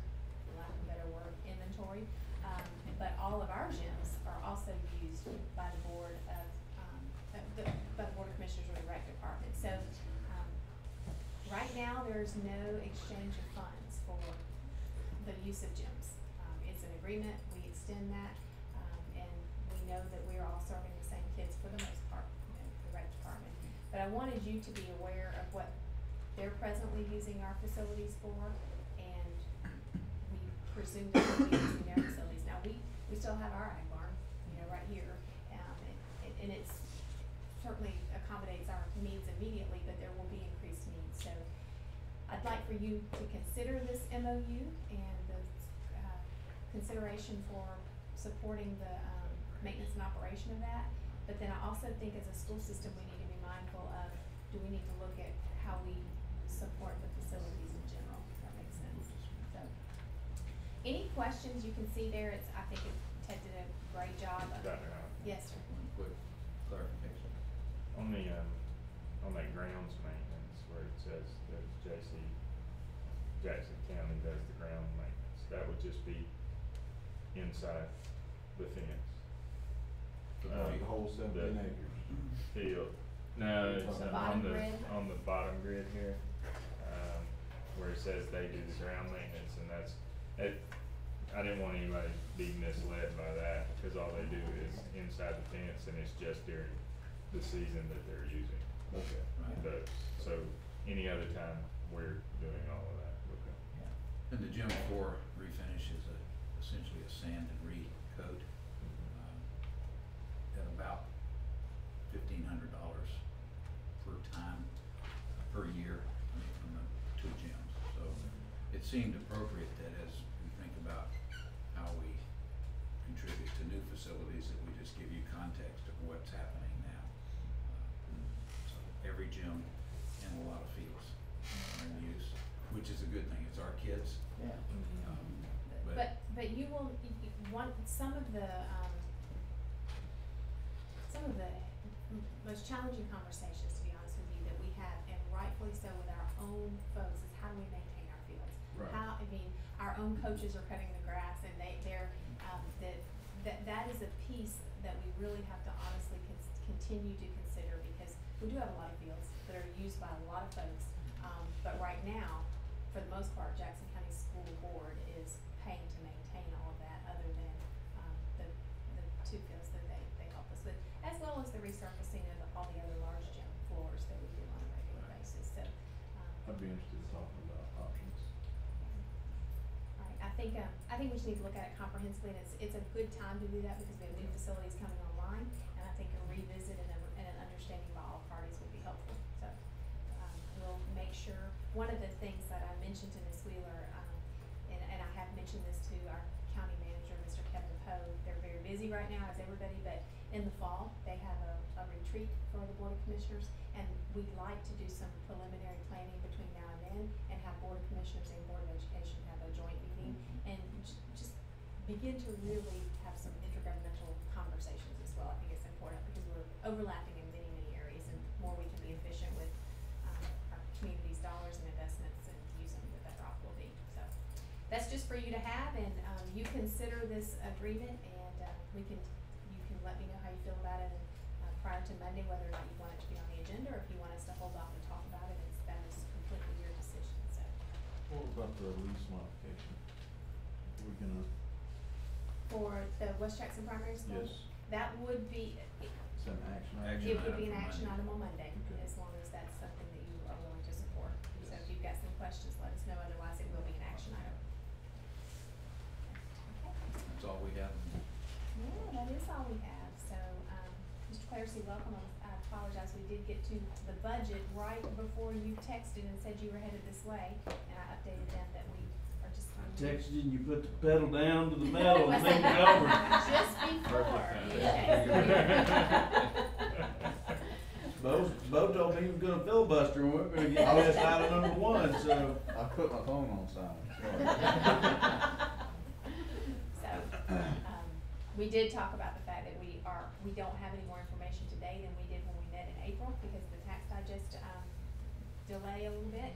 lack of a better word, inventory. Um, but all of our gyms are also used by the board of, um, uh, the, by the board of commissioners or the rec department. So, um, right there's no exchange of funds for the use of gyms. Um, it's an agreement, we extend that, um, and we know that we are all serving the same kids for the most part, know, the rec department. But I wanted you to be aware of what they're presently using our facilities for, and we presume that they'll be using their facilities. Now, we, we still have our ag barn, you know, right here, um, and, and it's certainly accommodates our needs immediately, but there will be increased needs, so I'd like for you to consider this MOU and the, uh, consideration for supporting the, um, maintenance and operation of that. But then I also think as a school system, we need to be mindful of, do we need to look at how we support the facilities in general, if that makes sense, so. Any questions, you can see there, it's, I think it, Ted did a great job of. Dr. Allen. Yes, sir. One quick clarification. On the, um, on that grounds maintenance where it says that JC, Jackson County does the ground maintenance, that would just be inside the fence. Uh, the whole seventeen the- acres. Field, no, it's The on bottom the, grid? on the bottom grid here, um, where it says they do the ground maintenance and that's, it, I didn't want anybody to be misled by that, cause all they do is inside the fence and it's just during the season that they're using Okay. Right. those. So any other time, we're doing all of that. And the gym floor refinish is a, essentially a sand and recoat, um, at about fifteen hundred dollars per time, uh, per year, I mean, from the two gyms. So it seemed appropriate that as we think about how we contribute to new facilities, that we just give you context of what's happening now. Uh, So every gym and a lot of fields are in use, which is a good thing. It's our kids. Yeah. Um, But, but you will, y- y- one, some of the, um, some of the m- most challenging conversations, to be honest with you, that we have, and rightfully so with our own folks, is how do we maintain our fields? Right. How, I mean, our own coaches are cutting the grass and they, they're, um, that, that, that is a piece that we really have to honestly cons- continue to consider because we do have a lot of fields that are used by a lot of folks. Um, but right now, for the most part, Jackson County School Board is paying to maintain all of that other than, um, the, the two fields that they, they help us with, as well as the resurfacing of all the other large gym floors that we do on a regular basis, so, um, I'd be interested in talking about options. Right, I think, we just need to look at it comprehensively, and it's, it's a good time to do that because we have new facilities coming online, and I think a revisit and a, and an understanding by all parties would be helpful, so. Um, we'll make sure, one of the things that I mentioned to Ms. Wheeler, um, and, and I have mentioned this to our county manager, Mr. Kevin Poe, they're very busy right now, as everybody, but in the fall, they have a, a retreat for the Board of Commissioners, and we'd like to do some preliminary planning between now and then, and have Board of Commissioners and Board of Education have a joint meeting, begin to really have some intergovernmental conversations as well, I think it's important, because we're overlapping in many, many areas, and more we can be efficient with, um, our community's dollars and investments and use them, the better off we'll be, so. That's just for you to have, and, um, you consider this agreement and, uh, we can, you can let me know how you feel about it and, uh, prior to Monday, whether or not you want it to be on the agenda or if you want us to hold off and talk about it, it's, that is completely your decision, so. What about the lease modification? We're gonna, For the West Jackson Primary School? yes, That would be, that an action item? It would be an action item on Monday, Okay. as long as that's something that you are willing to support. So Yes. if you've got some questions, let us know, otherwise it will be an action item. Okay. That's all we have. Yeah, that is all we have, so, um, Mr. Clerici, welcome, I apologize, we did get to the budget right before you texted and said you were headed this way, and I updated them that we are just. Texted and you put the pedal down to the metal and Was moved it- over. Just before, Perfect yes. Bo, Bo told me he was gonna filibuster and we're gonna get past item number one, so. I put my phone on silent, So, um, we did talk about the fact that we are, we don't have any more information today than we did when we met in April, because the tax digest, um, delay a little bit.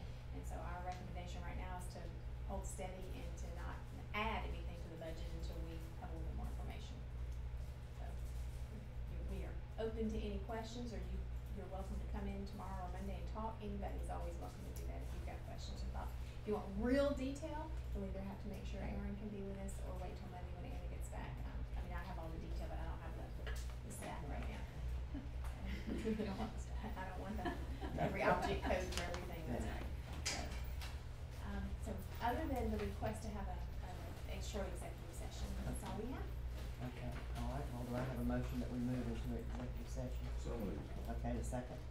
Open to any questions, or you, you're welcome to come in tomorrow or Monday and talk, anybody's always welcome to do that if you've got questions or thoughts. If you want real detail, you'll either have to make sure Aaron can be with us or wait till Monday when Aaron gets back. Um, I mean, I have all the detail, but I don't have the, the staff right now. You don't want the staff. I don't want the, every object code for everything, that's right. So, um, so other than the request to have a, a, a short executive session, that's all we have. Okay, all right, well, do I have a motion that we move into executive session? So moved. Okay, the second?